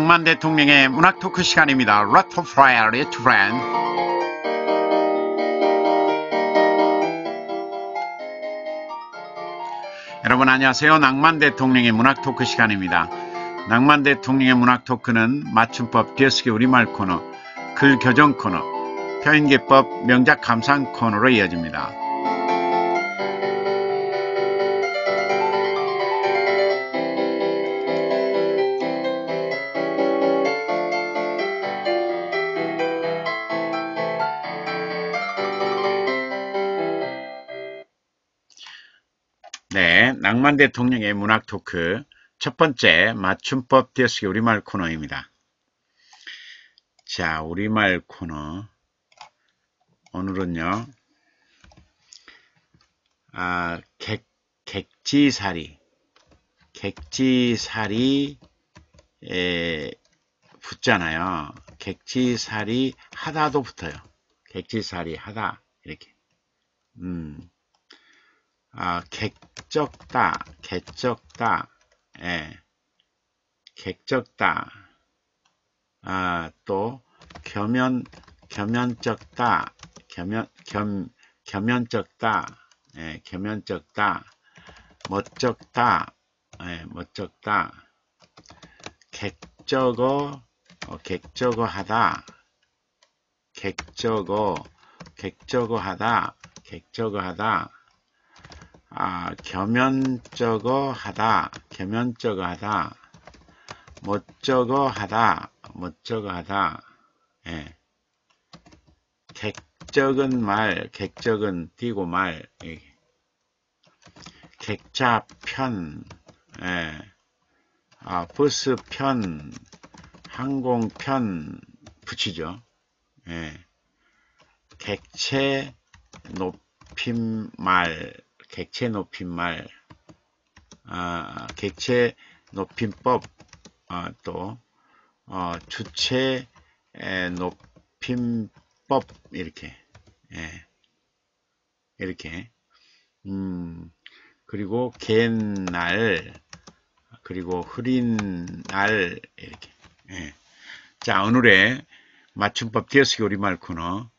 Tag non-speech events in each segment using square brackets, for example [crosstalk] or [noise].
낭만 대통령의 문학 토크 시간입니다. 라토 프라이어 리트 프렌 여러분 안녕하세요. 낭만 대통령의 문학 토크 시간입니다. 낭만 대통령의 문학 토크는 맞춤법 띄어쓰기 우리말 코너, 글 교정 코너, 표현기법 명작 감상 코너로 이어집니다. 네, 낭만 대통령의 문학 토크 첫 번째 맞춤법 띄어쓰기 우리말 코너입니다. 자, 우리말 코너 오늘은요. 아, 객, 객지살이 객지살이 에, 붙잖아요. 객지살이 하다도 붙어요. 객지살이 하다 이렇게 음. 아, 객 적다, 객적다, 예, 객적다, 아, 또, 겸연, 겸연적다, 겸연, 겸, 겸연적다, 예, 겸연적다, 멋적다, 예, 멋적다, 객적어, 어, 객적어 하다, 객적어, 객적어 하다, 객적어 하다, 아, 겸연쩍어 하다, 겸연쩍어 하다, 멋쩍어 하다, 멋쩍어 하다, 예. 객적은 말, 객적은 띄고 말, 예. 객차 편, 예. 아, 버스 편, 항공 편 붙이죠. 예. 객체 높임말, 객체 높임말, 아, 객체 높임법, 아, 또 어, 주체 높임법 이렇게 예, 이렇게 음, 그리고 갠날 그리고 흐린 날 이렇게 예. 자 오늘의 맞춤법 띄어쓰기 우리말 코너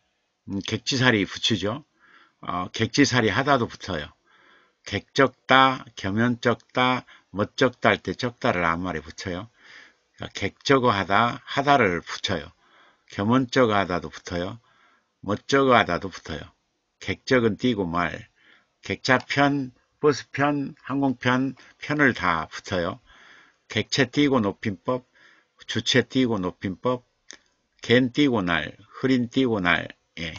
음, 객지살이 붙이죠. 어, 객지살이 하다도 붙어요. 객적다, 겸연적다, 멋적다 할 때 적다를 앞말에 붙여요. 그러니까 객적어 하다, 하다를 붙여요. 겸연적어 하다도 붙어요. 멋적어 하다도 붙어요. 객적은 띄고 말, 객차편, 버스편, 항공편, 편을 다 붙어요. 객체 띄고 높임법, 주체 띄고 높임법, 갠 띄고 날, 흐린 띄고 날, 예.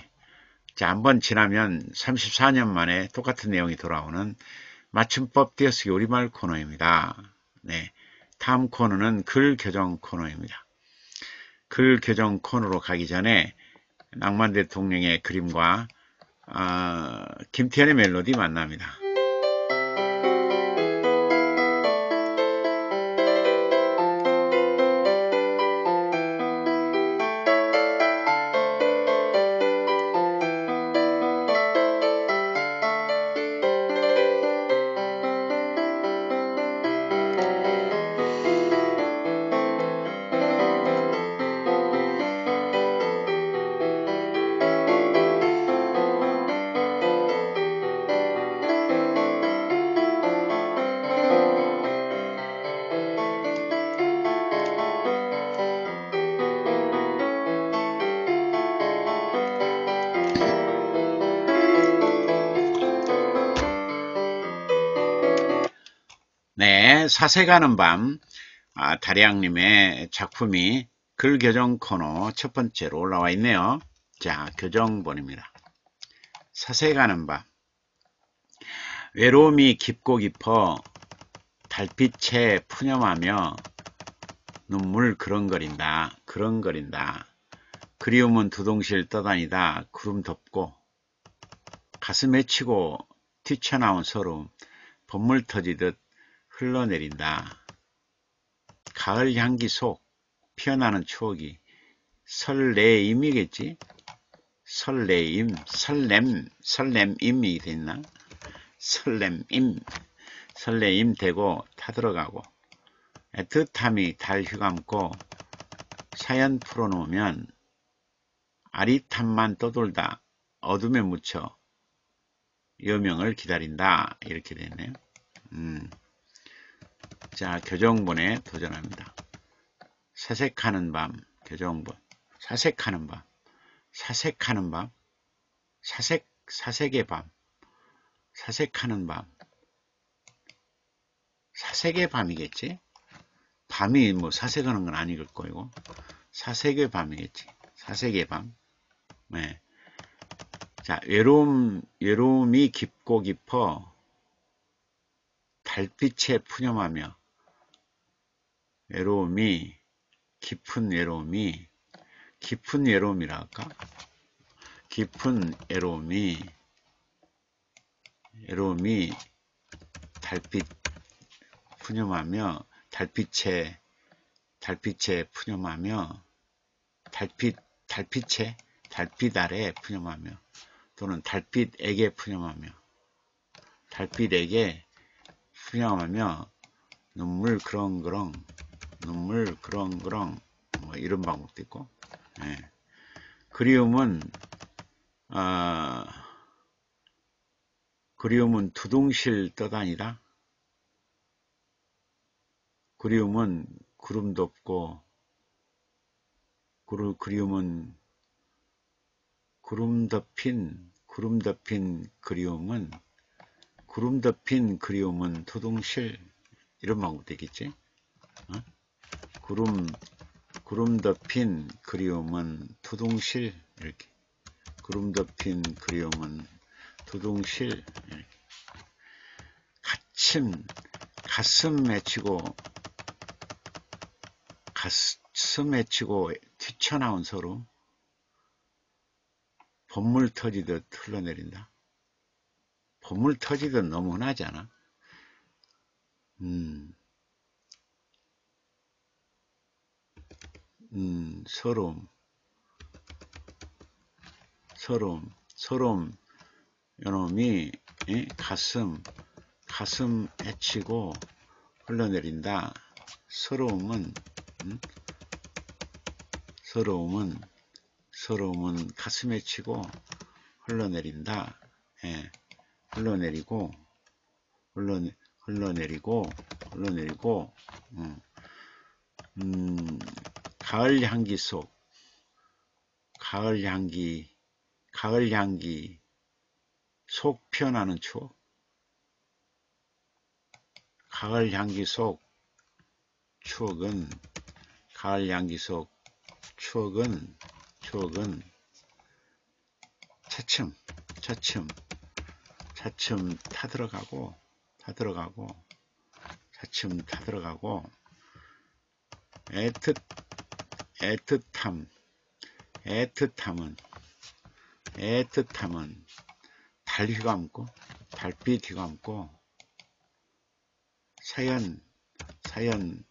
자, 한 번 지나면 34년 만에 똑같은 내용이 돌아오는 맞춤법 띄어쓰기 우리말 코너입니다. 네. 다음 코너는 글 교정 코너입니다. 글 교정 코너로 가기 전에 낭만 대통령의 그림과 어, 김태현의 멜로디 만납니다. 사세 가는 밤 아, 다리양님의 작품이 글 교정 코너 첫 번째로 올라와 있네요. 자, 교정본입니다. 사세 가는 밤 외로움이 깊고 깊어 달빛에 푸념하며 눈물 그렁거린다. 그렁거린다. 그리움은 두동실 떠다니다 구름 덮고 가슴에 치고 튀쳐나온 서름 번물 터지듯 흘러내린다. 가을 향기 속 피어나는 추억이 설레임이겠지? 설레임, 설렘, 설렘임이 됐나? 설렘임, 설레임 되고 타들어가고 애틋함이 달 휘감고 사연 풀어놓으면 아리탐만 떠돌다 어둠에 묻혀 여명을 기다린다 이렇게 되네요. 음. 자 교정본에 도전합니다. 사색하는 밤 교정본. 사색하는 밤. 사색하는 밤. 사색 사색의 밤. 사색하는 밤. 사색의 밤이겠지? 밤이 뭐 사색하는 건 아닐 거고 사색의 밤이겠지. 사색의 밤. 네. 자 외로움 외로움이 깊고 깊어 달빛에 푸념하며 외로움이 깊은 외로움이 깊은 외로움이라 할까? 깊은 외로움이 외로움이 달빛 푸념하며 달빛에 달빛에 푸념하며 달빛 달빛에 달빛 아래 푸념하며 또는 달빛에게 푸념하며 달빛에게 푸념하며 눈물 그렁그렁 눈물 그렁그렁 뭐 이런 방법도 있고 예. 그리움은 어, 그리움은 두둥실 떠다니다 그리움은 구름 덮고 그루, 그리움은 구름 덮인 구름 덮인 그리움은 구름 덮인 그리움은 두둥실 이런 방법 되겠지 어? 구름 구름 덮인 그리움은 두둥실 이렇게 구름 덮인 그리움은 두둥실 이렇게. 가침 가슴 맺히고 가슴 맺히고 튀쳐나온 서로 봇물 터지듯 흘러내린다. 봇물 터지듯 너무 흔하지 않아? 음. 음, 서러움, 서러움, 서러움, 요놈이 가슴, 가슴 해치고 흘러내린다. 서러움은, 음? 서러움은, 서러움은 가슴에 치고 흘러내린다. 예, 흘러내리고, 흘러, 흘러내리고, 흘러내리고, 음, 음 가을 향기 속 가을 향기 가을 향기 속 피어나는 추억. 가을 향기 속 추억은 가을 향기 속 추억은 추억은 차츰 차츰 차츰 타들어가고 타 들어가고 차츰 타들어가고 애틋 애틋함, 애틋함은, 애틋함은 달 휘감고, 달빛 휘감고, 사연, 사연,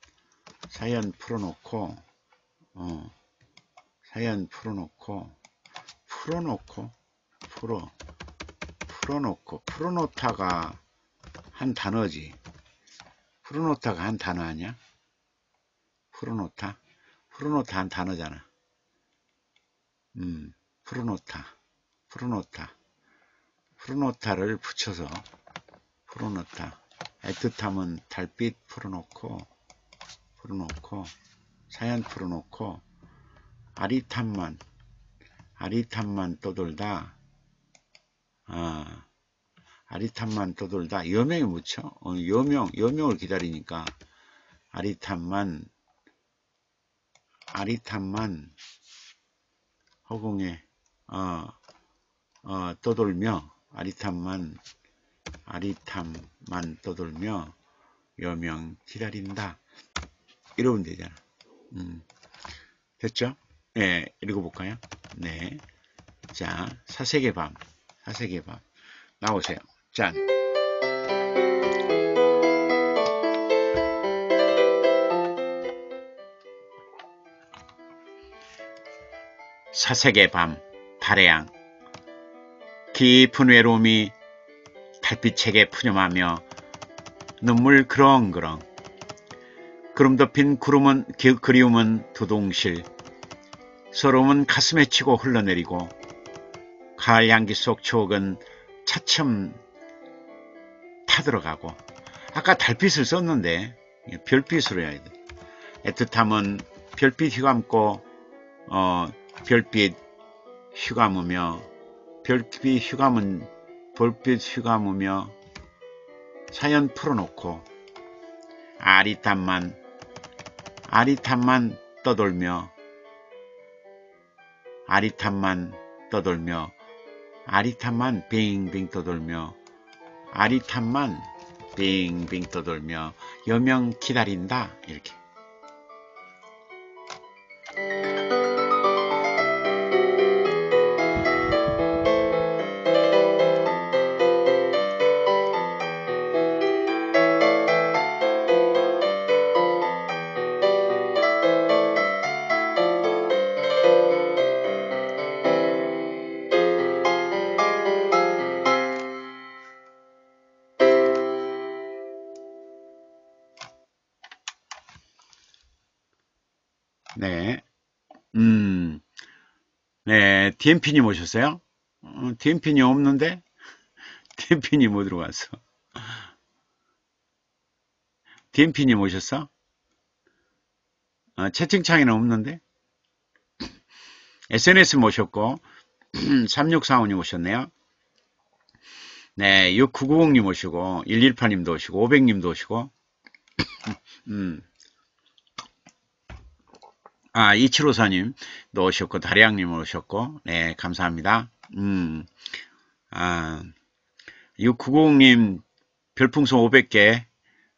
사연 풀어놓고, 어, 사연 풀어놓고, 풀어놓고, 풀어, 풀어놓고, 풀어놓다가 한 단어지. 풀어놓다가 한 단어 아니야? 풀어놓다? 프로노타 한 단어잖아. 음, 프로노타, 프로노타, 프로노타를 붙여서 프로노타, 애틋함은 달빛 풀어놓고, 풀어놓고, 사연 풀어놓고, 아리탐만, 아리탐만 떠돌다, 아, 아리탐만 떠돌다, 여명에 묻혀, 어, 여명, 여명을 기다리니까, 아리탐만 아리탐만 허공에 어, 어, 떠돌며 아리탐만 아리탐만 떠돌며 여명 기다린다 이러면 되잖아 음. 됐죠? 네 읽어볼까요? 네 자 사색의 밤 사색의 밤 나오세요. 짠. 사색의 밤, 달의 양. 깊은 외로움이 달빛에게 푸념하며 눈물 그렁그렁. 구름 덮인 구름은 기- 그리움은 두동실. 서러움은 가슴에 치고 흘러내리고 가을 향기 속 추억은 차츰 타들어가고 아까 달빛을 썼는데 별빛으로 해야 돼. 애틋함은 별빛 휘감고 어, 별빛 휘감으며 별빛 휘감은 별빛 휘감으며 사연 풀어놓고 아리탄만 아리탄만 떠돌며 아리탄만 떠돌며 아리탄만 빙빙 떠돌며 아리탄만 빙빙 떠돌며 여명 기다린다. 이렇게 DMP님 오셨어요? 어, DMP님 없는데? [laughs] DMP님 어디로 갔어? DMP님 오셨어? 어, 채팅창에는 없는데? SNS 모셨고, [clears throat] 3645님 오셨네요. 네, 6990님 오시고, 118님도 오시고, 500님도 오시고, [clears throat] 음. 아, 2754님 도 오셨고, 다리양님 오셨고, 네, 감사합니다. 음, 아, 6990님 별풍선 500개,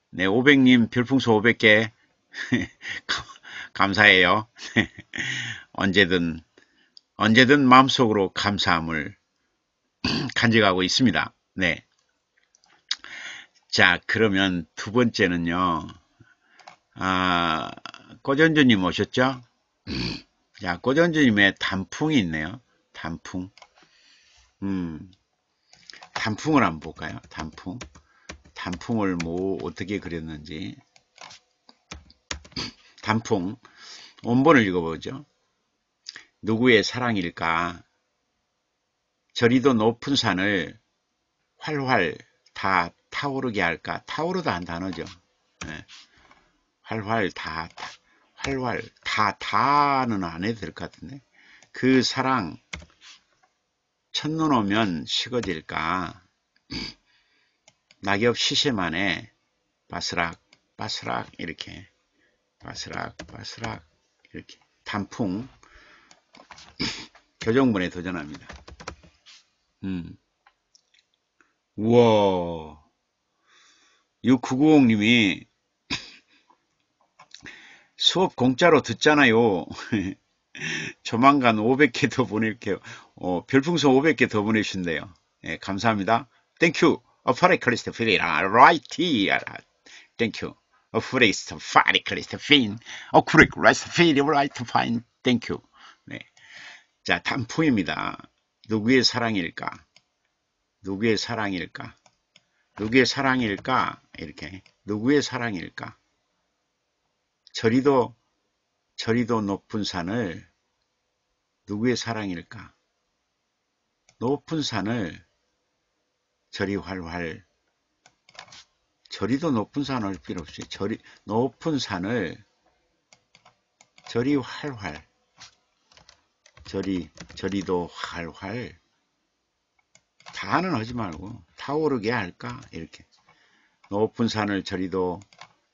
네, 500님 별풍선 500개, [laughs] 감사해요. [laughs] 언제든, 언제든 마음속으로 감사함을 [clears throat] 간직하고 있습니다. 네. 자, 그러면 두 번째는요, 아, 꼬전주님 오셨죠? 자, 꼬전주님의 단풍이 있네요. 단풍. 음, 단풍을 한번 볼까요? 단풍. 단풍을 뭐, 어떻게 그렸는지. 단풍. 원본을 읽어보죠. 누구의 사랑일까? 저리도 높은 산을 활활 다 타오르게 할까? 타오르다 한 단어죠. 네. 활활 다, 다 활활 다 다는 안 해도 될 것 같은데. 그 사랑 첫눈 오면 식어질까? [clears throat] 낙엽 시세만에 바스락 바스락 이렇게. 바스락 바스락 이렇게. 단풍. [clears throat] 교정본에 도전합니다. 음. 우와. 6990님이 수업 공짜로 듣잖아요. [laughs] 조만간 500개 더 보낼게요. 어, 별풍선 500개 더 보내주신대요. 예, 감사합니다. 땡큐. 어퍼레클리스트 필이라 라이티 땡큐. 어프레이스트 파리클리스트 핀 어쿠리클리스트 필이 라이트 파인 땡큐. 네. 자, 단풍입니다. 누구의 사랑일까? 누구의 사랑일까? 누구의 사랑일까? 이렇게. 누구의 사랑일까? 저리도 저리도 높은 산을 누구의 사랑일까? 높은 산을 저리 활활. 저리도 높은 산을 필요 없이 저리 높은 산을 저리 활활. 저리 저리도 활활. 다는 하지 말고 타오르게 할까? 이렇게. 높은 산을 저리도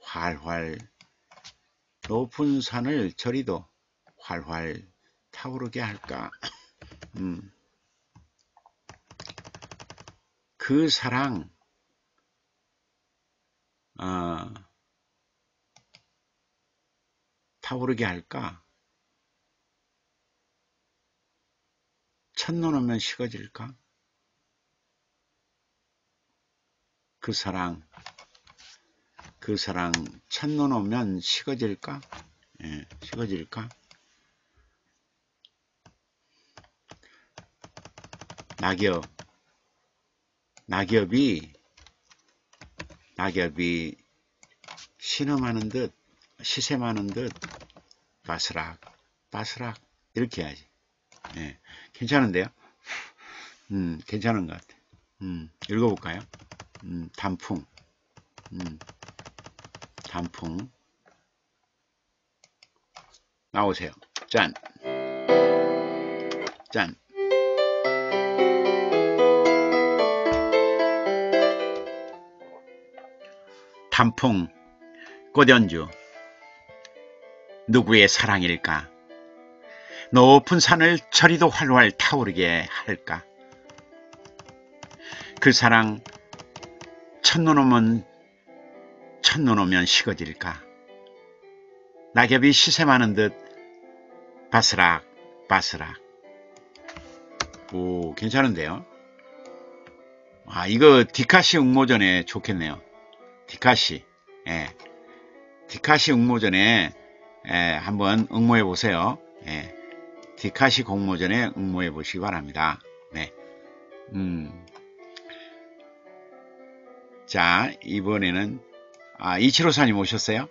활활 높은 산을 저리도 활활 타오르게 할까? [laughs] 음. 그 사랑, 어, 타오르게 할까? 첫눈 오면 식어질까? 그 사랑, 그 사랑 첫눈 오면 식어질까? 예, 식어질까? 낙엽, 낙엽이, 낙엽이 신음하는 듯 많은 듯 바스락 바스락 이렇게 해야지. 예, 괜찮은데요? 음, 괜찮은 것 같아. 음, 읽어볼까요? 음, 단풍. 음, 단풍 나오세요 짠 짠. 단풍, 꽃연주, 누구의 사랑일까? 높은 산을 저리도 활활 타오르게 할까? 그 사랑, 첫눈 오면, 첫눈 오면 식어질까? 낙엽이 시샘하는 듯 바스락, 바스락. 오, 괜찮은데요? 아, 이거 디카시 응모전에 좋겠네요. 디카시. 예. 디카시 응모전에 예, 한번 응모해 보세요. 예. 디카시 공모전에 응모해 보시기 바랍니다. 네. 음. 자, 이번에는 아, 이치로사님 오셨어요?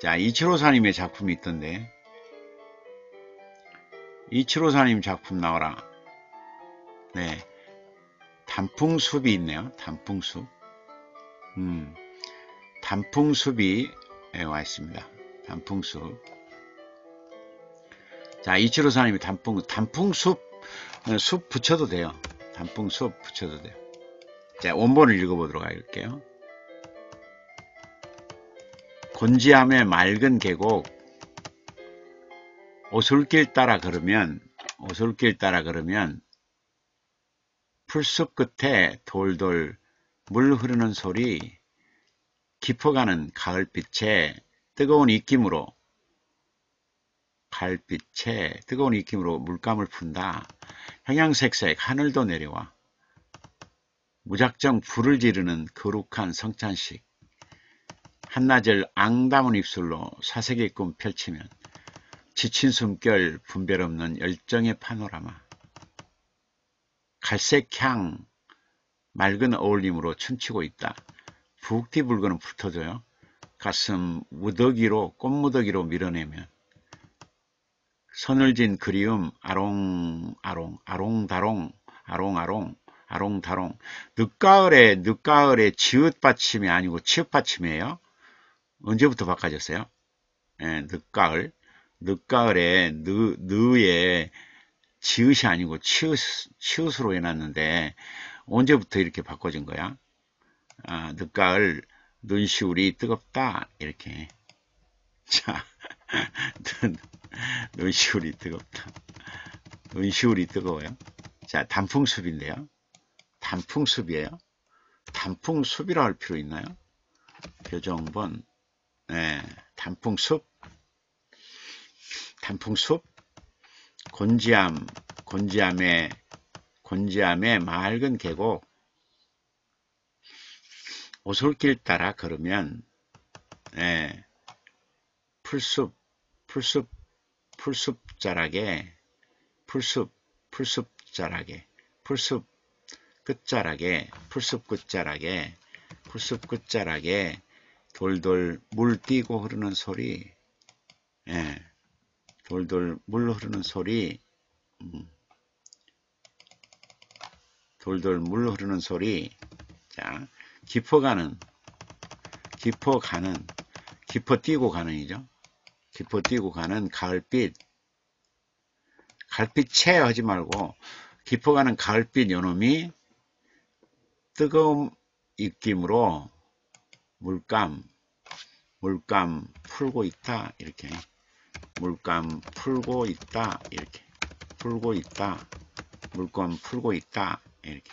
자, 이치로사님의 작품이 있던데 이치로사님 작품 나와라. 네. 단풍숲이 있네요. 단풍숲. 음, 단풍숲이 와 있습니다. 단풍숲. 자, 이치로사님이 단풍, 단풍숲, 어, 숲 붙여도 돼요. 단풍숲 붙여도 돼요. 자, 원본을 읽어보도록 할게요. 곤지암의 맑은 계곡, 오솔길 따라 걸으면, 오솔길 따라 걸으면, 풀숲 끝에 돌돌 물 흐르는 소리, 깊어가는 가을빛에 뜨거운 입김으로 가을빛에 뜨거운 입김으로 물감을 푼다. 형양색색 하늘도 내려와 무작정 불을 지르는 거룩한 성찬식 한나절 앙담은 입술로 사색의 꿈 펼치면 지친 숨결 분별 없는 열정의 파노라마 갈색향 맑은 어울림으로 춤추고 있다. 북디불거는 붙어줘요. 가슴 무더기로 꽃무더기로 밀어내면 선을 진 그리움 아롱아롱 아롱다롱 아롱아롱 아롱다롱 늦가을에 늦가을에 지읒받침이 아니고 치읒받침이에요. 언제부터 바꿔졌어요? 예, 늦가을. 늦가을에 느, 느에 지읒이 아니고 치읒, 치읒으로 해놨는데 언제부터 이렇게 바꿔진 거야? 아, 늦가을 눈시울이 뜨겁다. 이렇게. [laughs] 자 눈, 눈시울이 뜨겁다. 눈시울이 뜨거워요? 자 단풍숲인데요. 단풍숲이에요. 단풍숲이라 할 필요 있나요? 교정본 네, 단풍숲. 단풍숲. 곤지암 곤지암의 곤지암의 맑은 계곡. 오솔길 따라 걸으면 예, 풀숲 풀숲 풀숲 자락에 풀숲 풀숲 자락에 풀숲 끝자락에 풀숲 끝자락에 풀숲 끝자락에 돌돌 물 뛰고 흐르는 소리. 예, 돌돌 물 흐르는 소리. 음. 돌돌 물 흐르는 소리. 자 깊어가는 깊어가는 깊어 뛰고 가는 이죠. 깊어 뛰고 가는 가을빛. 가을빛채 하지 말고 깊어가는 가을빛 요놈이 뜨거운 입김으로 물감 물감 풀고 있다 이렇게. 물감 풀고 있다 이렇게. 풀고 있다 물감 풀고 있다 이렇게.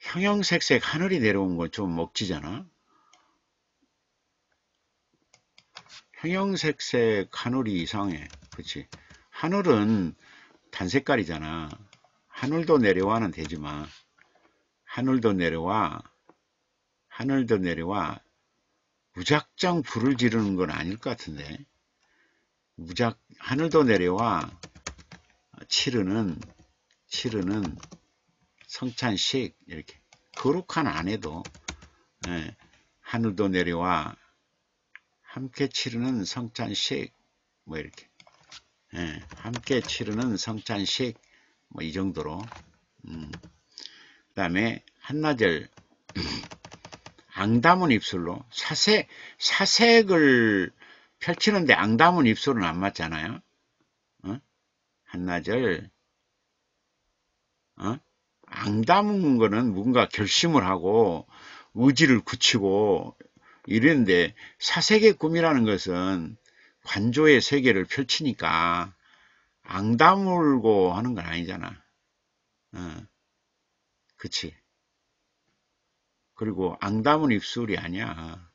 형형색색 하늘이 내려온 거좀 먹지잖아? 형형색색 하늘이 이상해. 그치? 하늘은 단색깔이잖아. 하늘도 내려와는 되지만 하늘도 내려와 하늘도 내려와 무작정 불을 지르는 건 아닐 것 같은데. 무작 하늘도 내려와 치르는 치르는 성찬식 이렇게. 거룩한 안에도 예, 하늘도 내려와 함께 치르는 성찬식 뭐 이렇게. 예, 함께 치르는 성찬식 뭐 이 정도로. 음. 그 다음에 한나절 [clears throat] 앙담은 입술로 사색 사색을 펼치는데 앙담은 입술은 안 맞잖아요. 어? 한나절 어? 앙담은 거는 뭔가 결심을 하고 의지를 굳히고 이랬는데 사색의 꿈이라는 것은 관조의 세계를 펼치니까 앙다물고 하는 건 아니잖아. 어. 그치? 그리고 앙담은 입술이 아니야.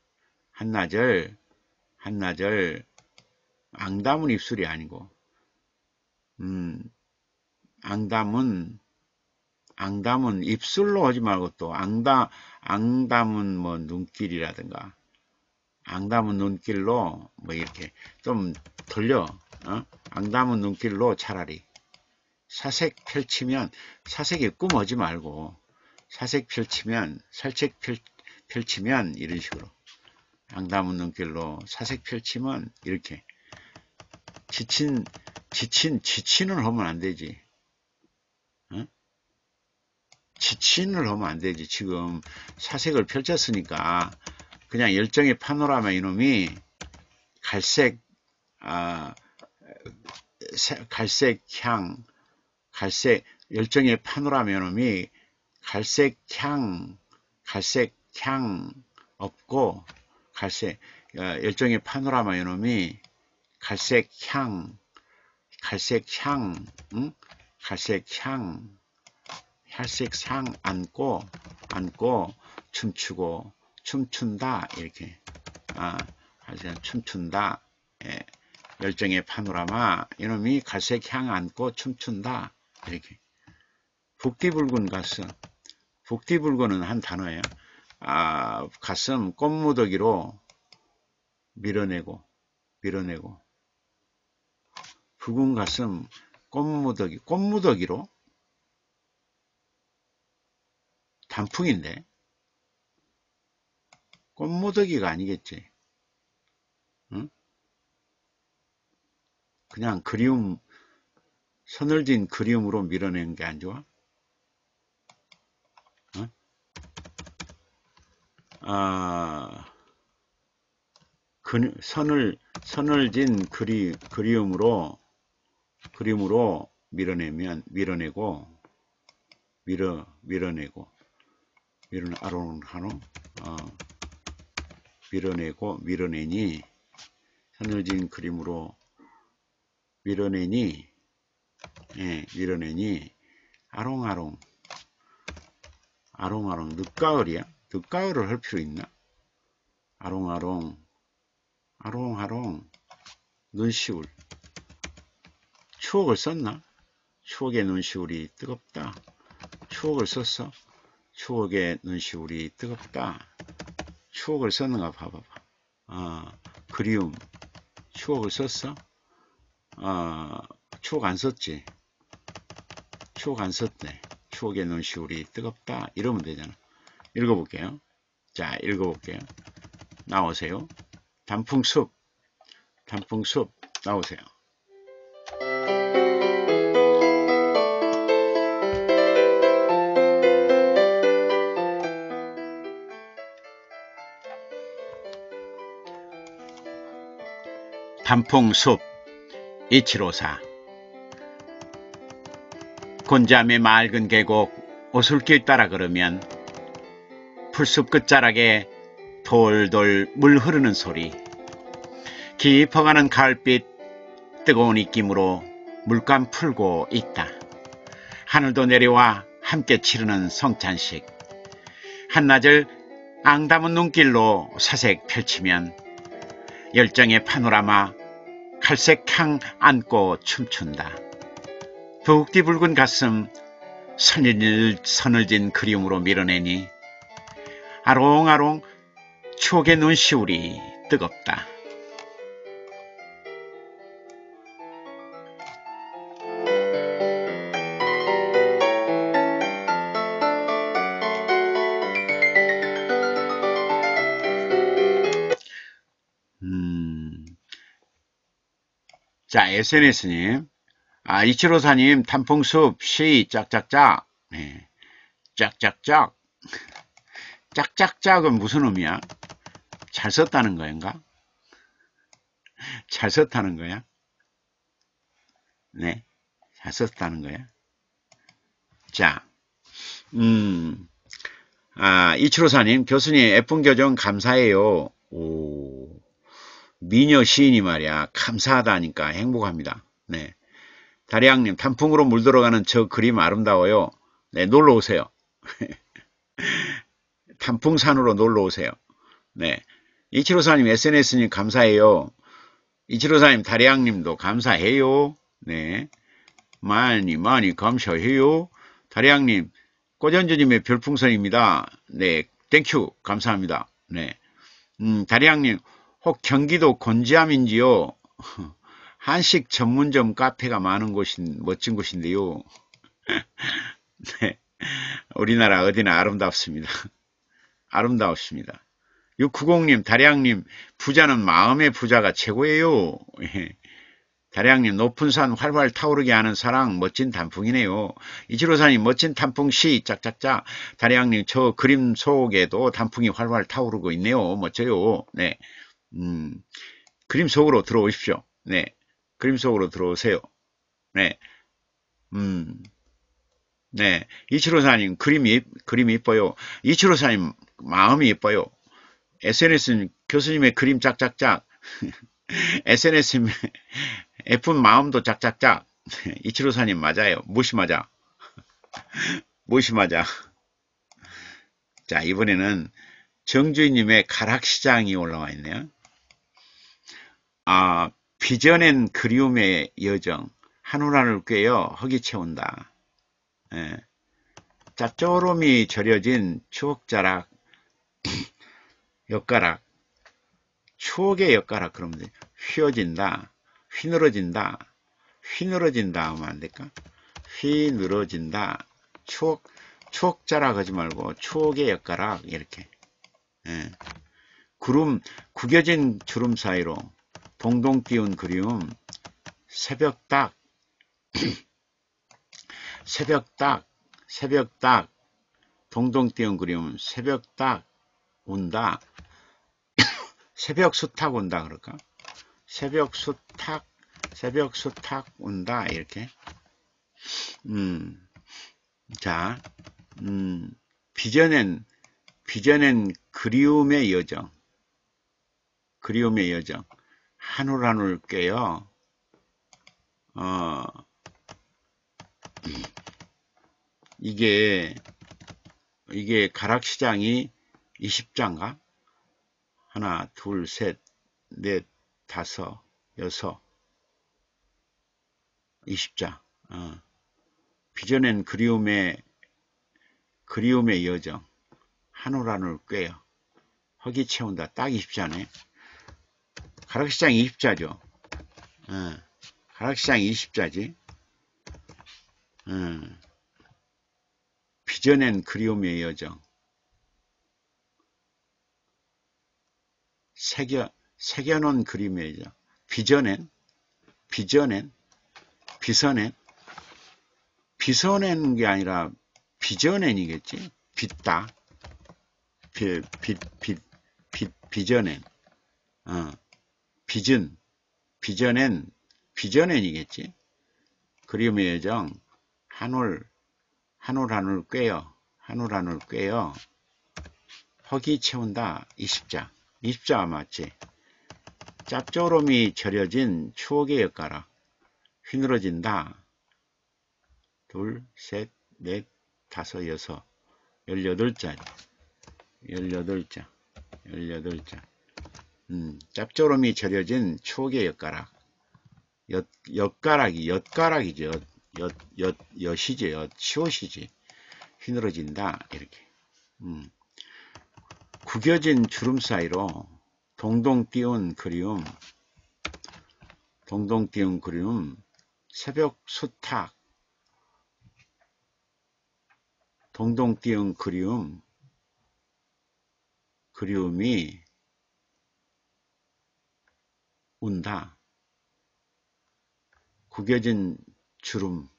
한나절, 한나절, 앙담은 입술이 아니고, 음, 앙담은, 앙담은 입술로 하지 말고 또, 앙담, 앙담은 뭐 눈길이라든가, 앙담은 눈길로 뭐 이렇게 좀 돌려, 어? 앙담은 눈길로 차라리 사색 펼치면 사색에 꿈하지 말고 사색 펼치면 살책 펼, 펼치면 이런 식으로. 앙담은 눈길로 사색 펼치면 이렇게. 지친 지친 지친을 하면 안 되지. 어? 지친을 하면 안 되지. 지금 사색을 펼쳤으니까 그냥 열정의 파노라마 이놈이 갈색 아, 갈색 향 갈색 열정의 파노라마 이놈이 갈색 향 갈색 향 없고 갈색 어, 열정의 파노라마 이놈이 갈색 향 갈색 향 응? 갈색 향 안고 안고 춤추고 춤춘다 이렇게 아 춤춘다 예. 열정의 파노라마 이놈이 갈색 향 안고 춤춘다 이렇게 북디붉은 가슴 북디붉은은 한 단어예요 아 가슴 꽃무더기로 밀어내고 밀어내고 붉은 가슴 꽃무더기 꽃무더기로 단풍인데 꽃무더기가 아니겠지. 응? 그냥 그리움, 서늘진 그리움으로 밀어내는 게안 좋아? 아, 그, 선을, 서늘진 그리, 그리움으로, 그림으로 밀어내면, 밀어내고, 밀어, 밀어내고, 밀어내, 아로하노 어. 밀어내고 밀어내니 하늘진 그림으로 밀어내니 예, 밀어내니 아롱아롱 아롱아롱 늦가을이야? 늦가을을 할 필요 있나? 아롱아롱 아롱아롱 눈시울 추억을 썼나? 추억의 눈시울이 뜨겁다 추억을 썼어? 추억의 눈시울이 뜨겁다 추억을 썼는가 봐봐봐. 어, 그리움. 추억을 썼어? 어, 추억 안 썼지? 추억 안 썼네. 추억의 눈시울이 뜨겁다. 이러면 되잖아. 읽어볼게요. 자, 읽어볼게요. 나오세요. 단풍숲. 단풍숲. 나오세요. 단풍숲 2754 곤잠의 맑은 계곡 오솔길 따라 걸으면 풀숲 끝자락에 돌돌 물 흐르는 소리 깊어가는 가을빛 뜨거운 입김으로 물감 풀고 있다. 하늘도 내려와 함께 치르는 성찬식 한낮을 앙담은 눈길로 사색 펼치면 열정의 파노라마 갈색 향 안고 춤춘다. 부욱디 붉은 가슴 선을, 선을진 그리움으로 밀어내니 아롱아롱 추억의 눈시울이 뜨겁다. 음... 자, SNS님. 아, 이치로사님, 단풍숲, 시, 짝짝짝. 네. 짝짝짝. 짝짝짝은 무슨 의미야? 잘 썼다는 거인가? 잘 썼다는 거야? 네. 잘 썼다는 거야? 자, 음, 아, 이치로사님, 교수님, 예쁜 교정 감사해요. 오, 미녀 시인이 말이야. 감사하다니까 행복합니다. 네. 다리양님, 단풍으로 물들어가는 저 그림 아름다워요. 네, 놀러 오세요. [laughs] 단풍산으로 놀러 오세요. 네. 이치로사님, SNS님 감사해요. 이치로사님, 다리양님도 감사해요. 네. 많이 많이 감사해요. 다리양님, 꼬전주님의 별풍선입니다. 네, thank you, 감사합니다. 네, 음, 다리양님, 혹 경기도 곤지암인지요? [laughs] 한식 전문점 카페가 많은 곳인, 멋진 곳인데요. [laughs] 네, 우리나라 어디나 아름답습니다. 아름다웠습니다. 690님, 다리양님, 부자는 마음의 부자가 최고예요. 예. 다량님 높은 산 활활 타오르게 하는 사랑 멋진 단풍이네요. 이치로사님 멋진 단풍 시 짝짝짝 다량님 저 그림 속에도 단풍이 활활 타오르고 있네요. 멋져요. 네, 음, 그림 속으로 들어오십시오. 네, 그림 속으로 들어오세요. 네, 음, 네, 이치로사님 그림이 그림이 이뻐요. 이치로사님 마음이 이뻐요. SNS는 교수님의 그림 짝짝짝 [laughs] SNS에 예쁜 마음도 짝짝짝 [laughs] 이치로사님 맞아요. 무엇이 맞아? [laughs] 무엇이 맞아? 자 이번에는 정주인님의 가락시장이 올라와 있네요. 아 빚어낸 그리움의 여정 한우란을 꿰어 허기 채운다. 예. 짭조름이 절여진 추억자락 엿가락 추억의 엿가락 그러면 휘어진다 휘늘어진다. 휘늘어진다 하면 안 될까? 휘늘어진다. 추억, 추억자락 하지 말고 추억의 엿가락 이렇게. 예. 구름, 구겨진 주름 사이로 동동 띄운 그리움 새벽딱 새벽딱 새벽딱 동동 띄운 그리움 새벽딱 온다 [coughs] 새벽 수탉 온다 그럴까 새벽 수탉, 새벽 수탉 온다, 이렇게. 음, 자, 음, 빚어낸, 빚어낸 그리움의 여정. 그리움의 여정. 한올 꿰요. 어, 이게, 이게 가락시장이 20장가? 하나, 둘, 셋, 넷, 다섯, 여섯, 이십자. 어. 빚어낸 그리움의 그리움의 여정 한올 한올 꿰어 허기 채운다. 딱 20자네. 가락시장 20자죠. 어. 가락시장 20자지. 어. 빚어낸 그리움의 여정 새겨 새겨놓은 그림이죠. 빚어낸, 빚어낸, 빚어낸, 빚어낸 게 아니라 빚어낸이겠지. 빚다. 빚, 빚, 빚, 빚, 빚어낸, 어, 빚은, 빚어낸, 빚어낸이겠지. 그림의 여정, 한올, 한올 한올 꿰어, 한올 한올 꿰어, 허기 채운다. 20자. 20자 맞지? 짭조름이 절여진 추억의 엿가락 휘늘어진다. 둘, 셋, 넷, 다섯, 여섯, 열여덟 자리. 열여덟 자. 열여덟 자. 음, 짭조름이 절여진 추억의 엿가락. 엿, 엿가락이, 엿가락이죠. 엿, 엿, 엿, 엿이지, 엿, 시옷이지. 휘늘어진다. 이렇게. 음. 구겨진 주름 사이로 동동 띄운 그리움 동동 띄운 그리움 새벽 수탉 동동 띄운 그리움 그리움이 운다. 구겨진 주름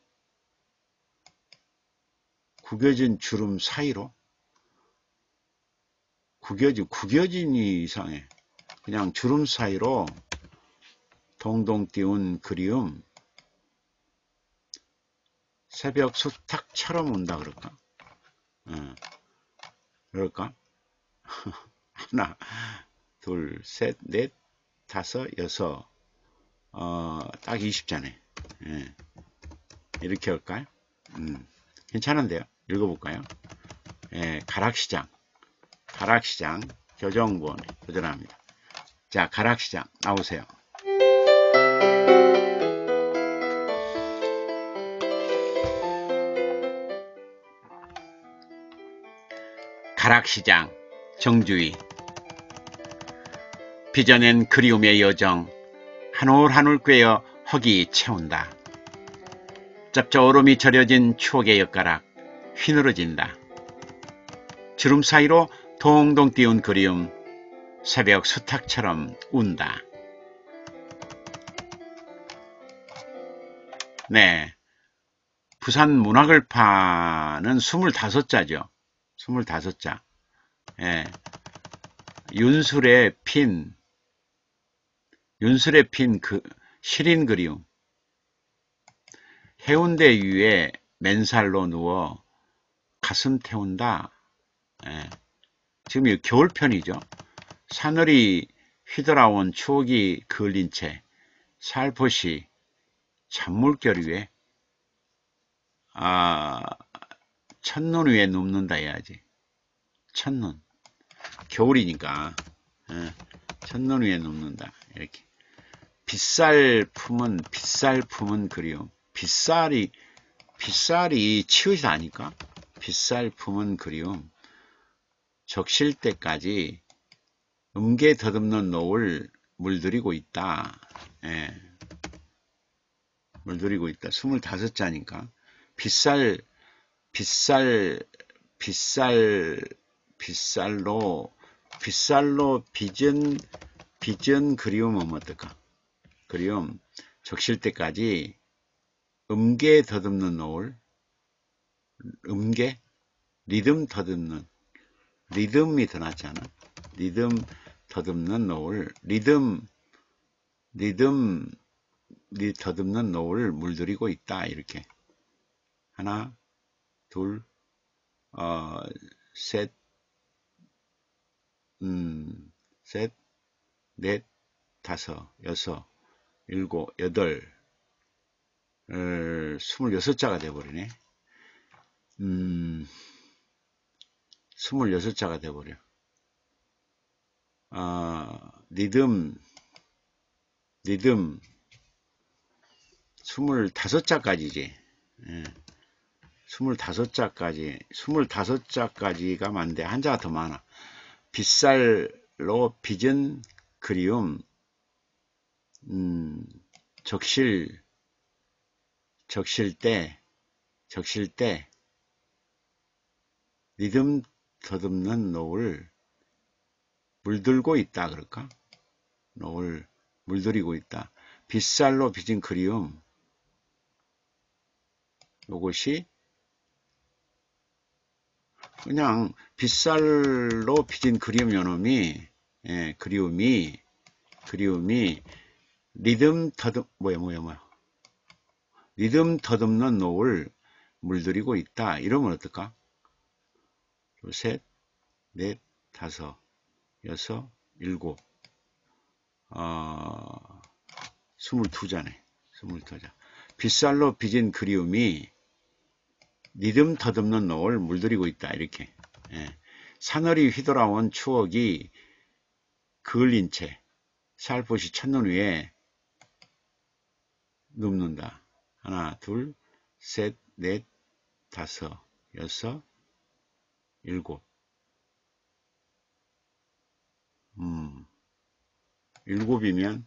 구겨진 주름 사이로 구겨진 구겨진이 이상해. 그냥 주름 사이로 동동 띄운 그리움. 새벽 수탉처럼 온다 그럴까? 어, 그럴까? [laughs] 하나 둘셋넷 다섯 여섯. 어, 딱 20자네. 예. 이렇게 할까요? 음, 괜찮은데요? 읽어볼까요? 예, 가락시장 가락시장 교정본에 도전합니다 자 가락시장 나오세요 가락시장 정주희 빚어낸 그리움의 여정 한올 한올 꿰어 허기 채운다. 짭조름이 절여진 추억의 엿가락 휘늘어진다. 주름 사이로 동동 띄운 그리움 새벽 수탉처럼 운다. 네, 부산 문학을 파는 25자죠. 25자. 예. 윤술의 핀, 윤술의 핀 그, 시린 그리움. 해운대 위에 맨살로 누워 가슴 태운다. 예. 지금 이 겨울편이죠. 사늘이 휘돌아온 추억이 그을린 채 살포시 찬물결 위에 아 첫눈 위에 눕는다 해야지. 첫눈. 겨울이니까 예, 첫눈 위에 눕는다. 이렇게. 빗살 품은 빗살 품은 그리움. 빗살이 빗살이 치읓이 아니까 빗살 품은 그리움. 적실 때까지 음계 더듬는 노을 물들이고 있다. 예. 물들이고 있다. 25자니까. 빗살 빗살 빗살 빗살로 빗살로 빚은 빚은 그리움은 어떨까? 그리움 적실 때까지 음계 더듬는 노을 음계 리듬 더듬는 리듬이 더 낫지 않아? 리듬 더듬는 노을 리듬 리듬 리 더듬는 노을 물들이고 있다 이렇게 하나 둘 어, 셋, 음, 셋, 넷, 다섯, 여섯, 일곱, 여덟, 스물여섯 자가 돼버리네. 음, 스물여섯 자가 돼버려. 아, 리듬, 리듬, 스물다섯 자까지지. 예. 25자까지, 25자까지가 많은데 한자가 더 많아. 빗살로 빚은 그리움, 음, 적실, 적실 때, 적실 때, 리듬 더듬는 노을, 물들고 있다, 그럴까? 노을, 물들이고 있다. 빗살로 빚은 그리움, 요것이 그냥 빗살로 빚은 그리움 연음이 예, 그리움이 그리움이 리듬 더듬 뭐야 뭐야 뭐야 리듬 더듬는 노을 물들이고 있다 이러면 어떨까 셋, 넷, 다섯, 여섯, 일곱 어, 스물두자네 스물두자 빗살로 빚은 그리움이 리듬 더듬는 노을 물들이고 있다. 이렇게. 예. 사늘이 휘돌아온 추억이 그을린 채 살포시 첫눈 위에 눕는다. 하나, 둘, 셋, 넷, 다섯, 여섯, 일곱. 음, 일곱이면,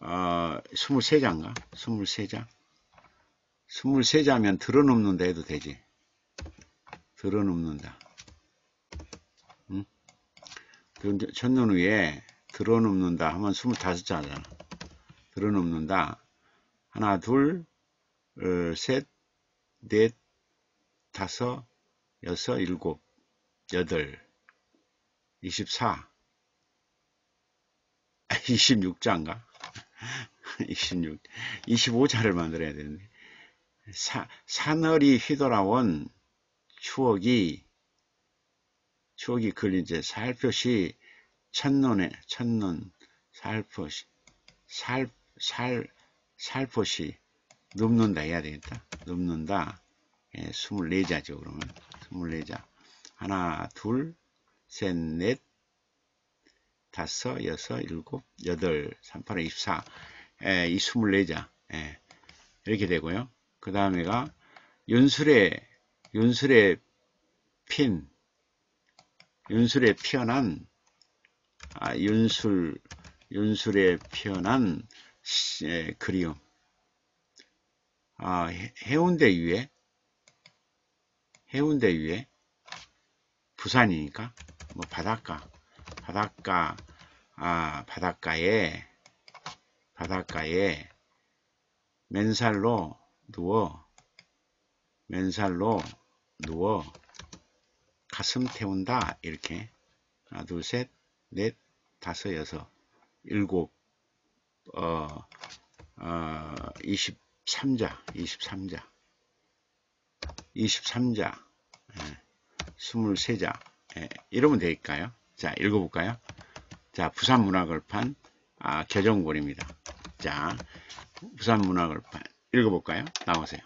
어, 23장가? 23장? 23자면 들어눕는다 해도 되지. 들어눕는다. 응? 첫눈 위에 들어눕는다 하면 25자잖아. 들어눕는다. 하나, 둘, 어, 셋, 넷, 다섯, 여섯, 일곱, 여덟, 24, 26자인가? 26, 25자를 만들어야 되는데, 사, 사늘이 휘돌아온 추억이, 추억이 걸린 이제 살펴시, 첫눈에, 첫눈, 살포시, 살, 살, 살포시, 눕는다 해야 되겠다. 눕는다. 예, 24자죠, 그러면. 24자. 하나, 둘, 셋, 넷, 다섯, 여섯, 일곱, 여덟, 삼팔, 이십사. 예, 이 24자. 예, 이렇게 되고요. 그 다음에가 윤술의, 윤술의 핀, 윤술에 피어난, 아, 윤술, 윤술에 피어난 시, 예, 그리움. 아, 해운대 위에, 해운대 위에, 부산이니까, 뭐, 바닷가, 바닷가, 아, 바닷가에, 바닷가에, 맨살로 누워, 맨살로 누워, 가슴 태운다, 이렇게. 하나, 둘, 셋, 넷, 다섯, 여섯, 일곱, 어, 어, 23자, 23자, 23자, 예, 23자, 예, 이러면 될까요? 자, 읽어볼까요? 자, 부산문화글판, 아, 개정본입니다. 자, 부산문화글판, 읽어볼까요? 나오세요.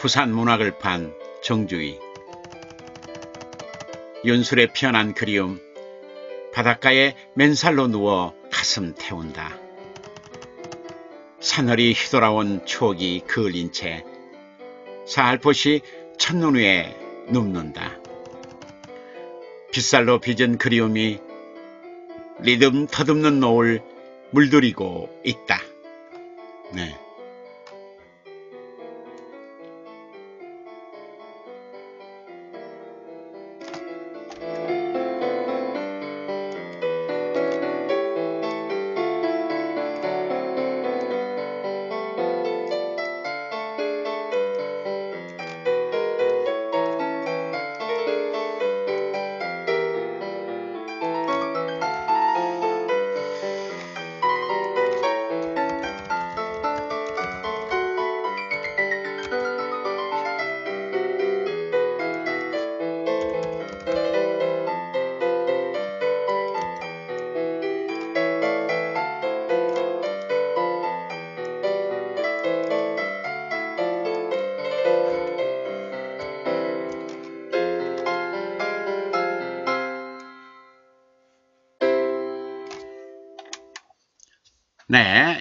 부산문화글판 정주희 윤술에 피어난 그리움 바닷가에 맨살로 누워 가슴 태운다. 사늘이 휘돌아온 추억이 그을린 채 살포시 첫눈 위에 눕는다. 빗살로 빚은 그리움이 리듬 터듬는 노을 물들이고 있다. 네.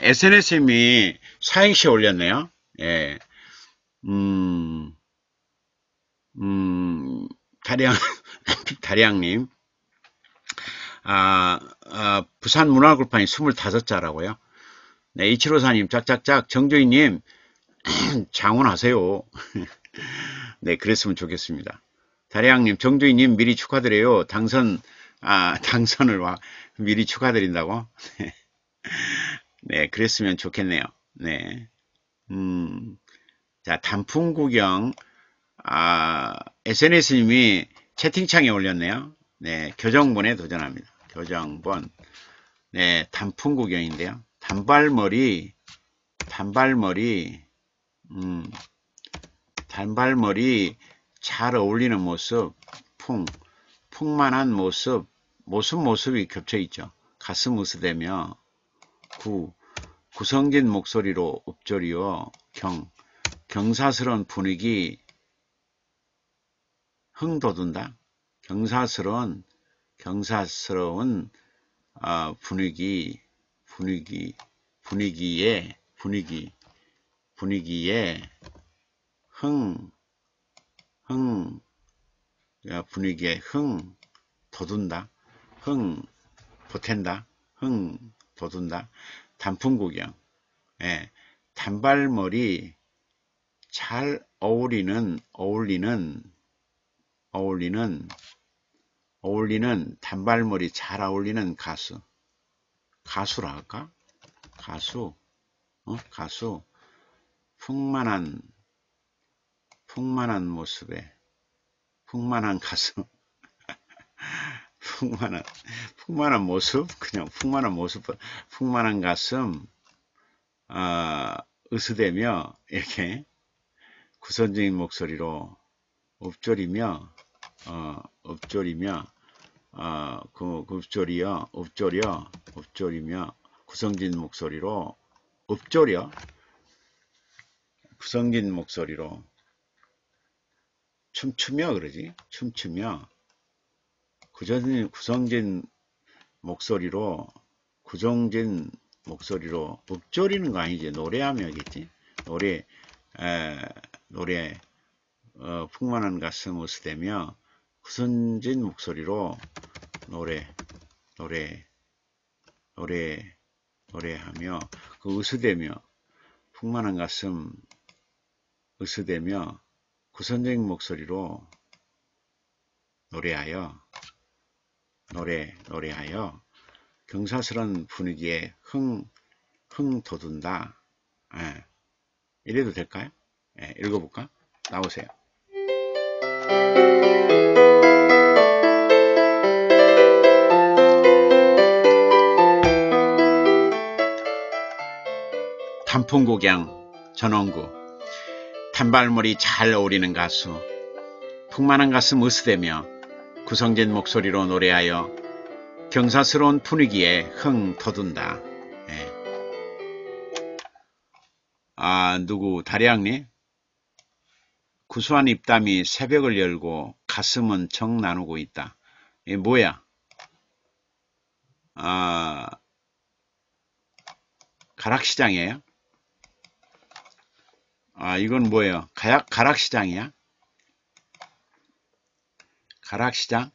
SNS님이 사행시 올렸네요. 예. 음, 음, 다량, [laughs] 다량님. 아, 아, 부산 문화골판이 25자라고요. 네, 이치로사님, 짝짝짝, 정조희님, [clears throat] 장원하세요. [laughs] 네, 그랬으면 좋겠습니다. 다량님, 정조희님 미리 축하드려요. 당선, 아, [laughs] 당선을 와, 미리 축하드린다고? 네, 그랬으면 좋겠네요. 네. 음, 자, 단풍 구경, 아, SNS님이 채팅창에 올렸네요. 네, 교정본에 도전합니다. 교정본. 네, 단풍 구경인데요. 단발머리, 단발머리, 음, 단발머리 잘 어울리는 모습, 풍, 풍만한 모습, 모습 모습이 겹쳐 있죠. 가슴 으스대며, 구, 구성진 목소리로 읍조리어 경, 경사스러운 분위기 흥 돋운다. 경사스러운 경사스러운 어, 분위기 분위기 분위기에 분위기 분위기에 흥 흥, 분위기에 흥 돋운다. 흥 보탠다. 흥 돋운다. 단풍 구경. 예, 단발머리 잘 어울리는, 어울리는, 어울리는 어울리는 단발머리 잘 어울리는 가수 가수라 할까? 가수 어? 가수 풍만한 풍만한 모습에 풍만한 가수 [laughs] 풍만한 풍만한 모습? 그냥 풍만한 모습 풍만한 가슴 아, 으스대며 이렇게 구선적인 목소리로 읍조리며 어, 읍조리며 어, 그, 그 읍조리여 읍조려 읍조리며 구성진 목소리로 읍조려. 구성진 목소리로 춤추며 그러지? 춤추며 구성진, 구성진 목소리로 구성진 목소리로 읍조리는 거 아니지? 노래하며겠지? 노래 에, 노래 어, 풍만한 가슴 으스대며 구선진 목소리로 노래 노래 노래 노래하며 그 으스대며 풍만한 가슴 으스대며 구선적인 목소리로 노래하여 노래 노래하여 경사스런 분위기에 흥, 흥 돋운다. 예. 이래도 될까요? 예, 읽어볼까? 나오세요. 단풍곡양 전원구 단발머리 잘 어울리는 가수 풍만한 가슴 으스대며 구성진 목소리로 노래하여 경사스러운 분위기에 흥 터둔다. 예. 아 누구 다리학님? 구수한 입담이 새벽을 열고 가슴은 정 나누고 있다. 이 뭐야? 아 가락시장이에요? 아 이건 뭐예요? 가락, 가락시장이야? 가락시장?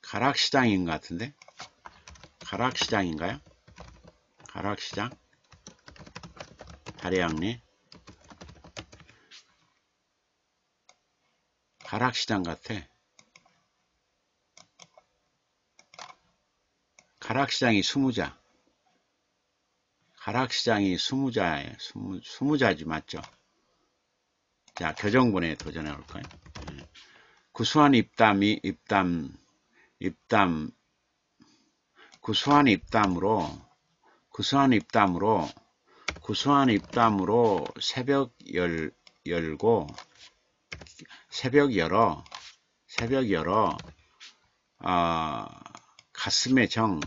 가락시장인 것 같은데? 가락시장인가요? 가락시장? 다리양리? 가락시장 같아. 가락시장이 스무 자. 가락시장이 스무자에 스무, 스무자지 맞죠? 자, 교정본에 도전해 볼까요? 예. 구수한 입담이, 입담, 입담, 구수한 입담으로, 구수한 입담으로, 구수한 입담으로 새벽 열, 열고, 새벽 열어, 새벽 열어, 어, 가슴의 정,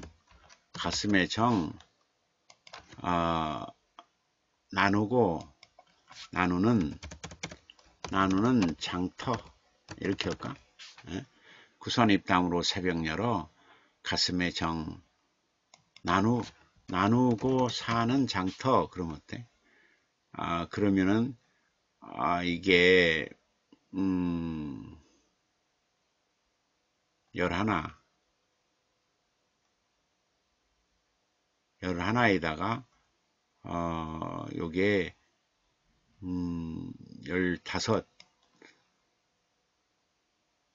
가슴의 정, 어, 나누고, 나누는, 나누는 장터, 이렇게 할까? 예? 구선 입담으로 새벽 열어 가슴에 정 나누 나누고 사는 장터 그러면 어때? 아 그러면은 아 이게 음 열하나 열하나에다가 어 요게 음 열다섯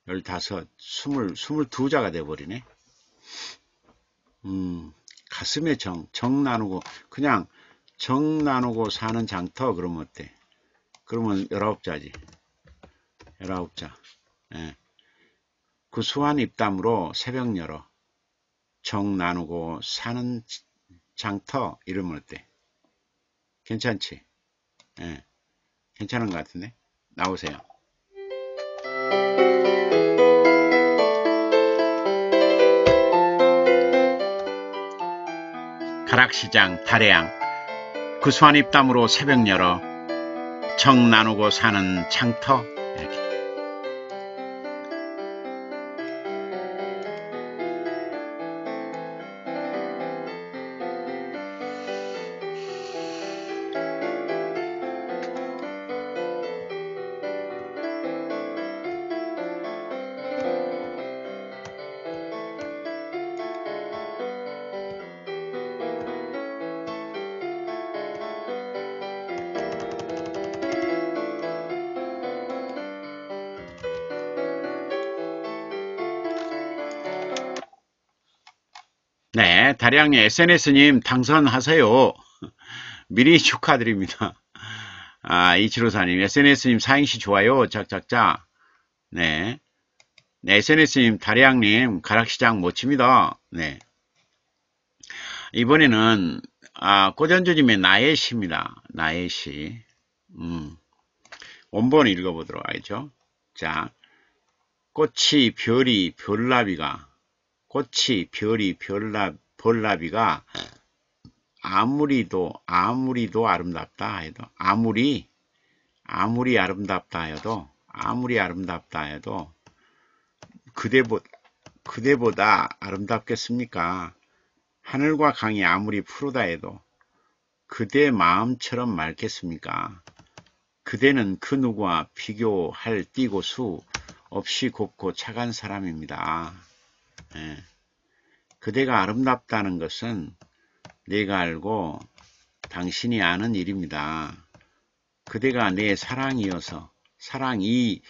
열다섯, 스물, 스물두 자가 돼 버리네. 음, 가슴에 정, 정 나누고, 그냥 정 나누고 사는 장터, 그러면 어때? 그러면 열아홉 자지. 열아홉 자. 예. 구수한 입담으로 새벽 열어. 정 나누고 사는 장터, 이러면 어때? 괜찮지? 예. 괜찮은 것 같은데? 나오세요. 가락시장 다래양 구수한 입담으로 새벽 열어 정 나누고 사는 창터 네, 다량님 SNS님 당선하세요. 미리 축하드립니다. 아, 이치로사님, SNS님 사행시 좋아요. 짝짝짝. 네. 네, SNS님, 다량님, 가락시장 멋집니다. 네. 이번에는, 아, 고전주님의 나의 시입니다. 나의 시. 음. 원본 읽어보도록 하죠. 자, 꽃이, 별이, 별나비가, 꽃이, 별이, 별나, 별나비가 아무리도 아무리도 아름답다 해도 아무리 아무리 아름답다 해도 아무리 아름답다 해도 그대보다 그대보다 아름답겠습니까? 하늘과 강이 아무리 푸르다 해도 그대 마음처럼 맑겠습니까? 그대는 그 누구와 비교할 띠고 수 없이 곱고 착한 사람입니다. 예. 그대가 아름답다는 것은 내가 알고 당신이 아는 일입니다. 그대가 내 사랑이어서 사랑이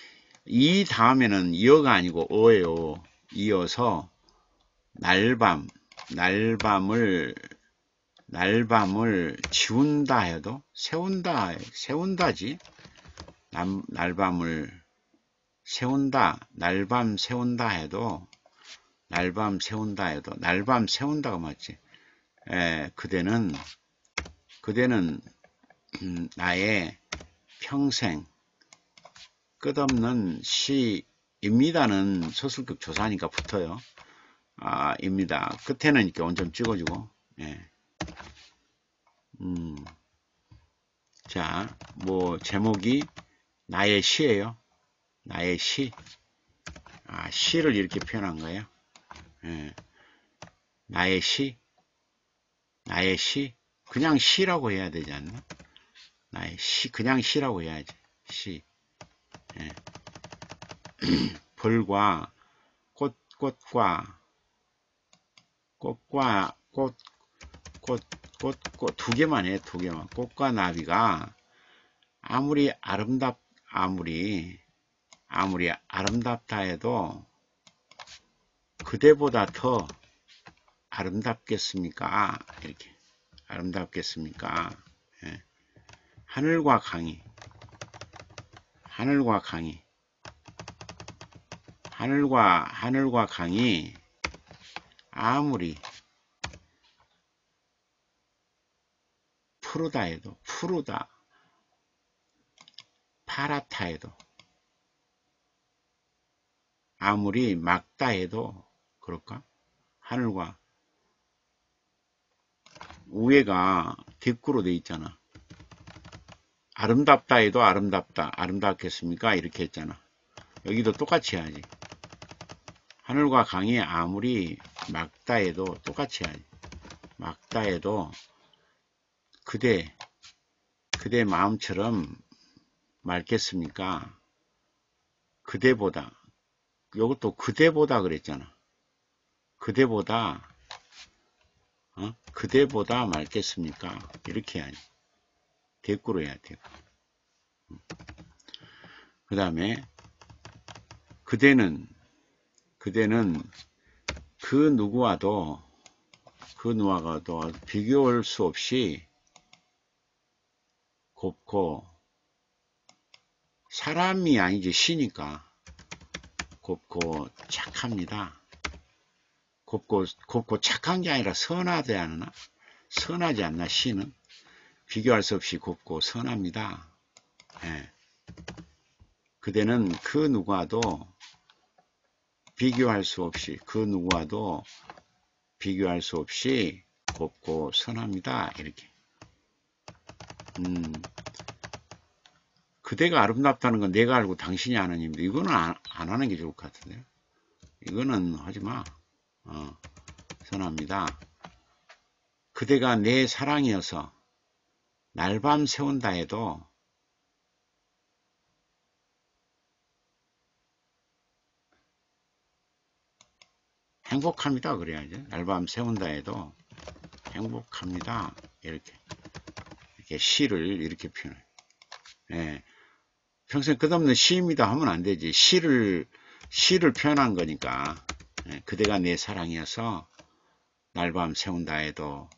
이 다음에는 이어가 아니고 어예요. 이어서 날밤 날밤을 날밤을 지운다 해도 세운다 세운다지 날, 날밤을 세운다 날밤 세운다 해도 날밤 세운다 해도 날밤 세운다가 맞지 에, 그대는 그대는 음, 나의 평생 끝없는 시입니다는 소설극 조사니까 붙어요. 아, 입니다. 끝에는 이렇게 원점 찍어주고, 예. 음. 자, 뭐, 제목이 나의 시예요. 나의 시. 아, 시를 이렇게 표현한 거예요. 예. 나의 시. 나의 시 그냥 시라고 해야 되지 않나? 나의 시 그냥 시라고 해야지 시 예. [clears throat] 벌과 꽃 꽃과 꽃과 꽃 꽃 꽃 꽃 두 개만 해 두 개만 꽃과 나비가 아무리 아름답 아무리 아무리 아름답다 해도 그대보다 더 아름답겠습니까? 이렇게 아름답겠습니까? 예. 하늘과 강이 하늘과 강이 하늘과 하늘과 강이 아무리 푸르다 해도 푸르다 파랗다 해도 아무리 막다 해도 그럴까? 하늘과 위에가 뒷구로 돼 있잖아. 아름답다 해도 아름답다. 아름답겠습니까? 이렇게 했잖아. 여기도 똑같이 해야지. 하늘과 강이 아무리 막다 해도 똑같이 해야지. 막다 해도 그대, 그대 마음처럼 맑겠습니까? 그대보다, 이것도 그대보다 그랬잖아. 그대보다 어? 그대보다 맑겠습니까? 이렇게 해야지. 대꾸로 해야 돼요. 그 다음에 그대는 그대는 그 누구와도 그 누구와도 비교할 수 없이 곱고 사람이 아니지 시니까 곱고 착합니다. 곱고, 곱고 착한 게 아니라 선하지 않나? 선하지 않나, 시는? 비교할 수 없이 곱고 선합니다. 예. 그대는 그 누구와도 비교할 수 없이, 그 누구와도 비교할 수 없이 곱고 선합니다. 이렇게. 음, 그대가 아름답다는 건 내가 알고 당신이 아는 입니다. 이거는 안, 안 하는 게 좋을 것 같은데요. 이거는 하지 마. 어, 선합니다. 그대가 내 사랑이어서 날밤 세운다 해도 행복합니다. 그래야지. 날밤 세운다 해도 행복합니다. 이렇게. 이렇게 시를 이렇게 표현해. 예. 평생 끝없는 시입니다 하면 안 되지. 시를, 시를 표현한 거니까. 예, 그대가 내 사랑이어서 날밤 세운다 해도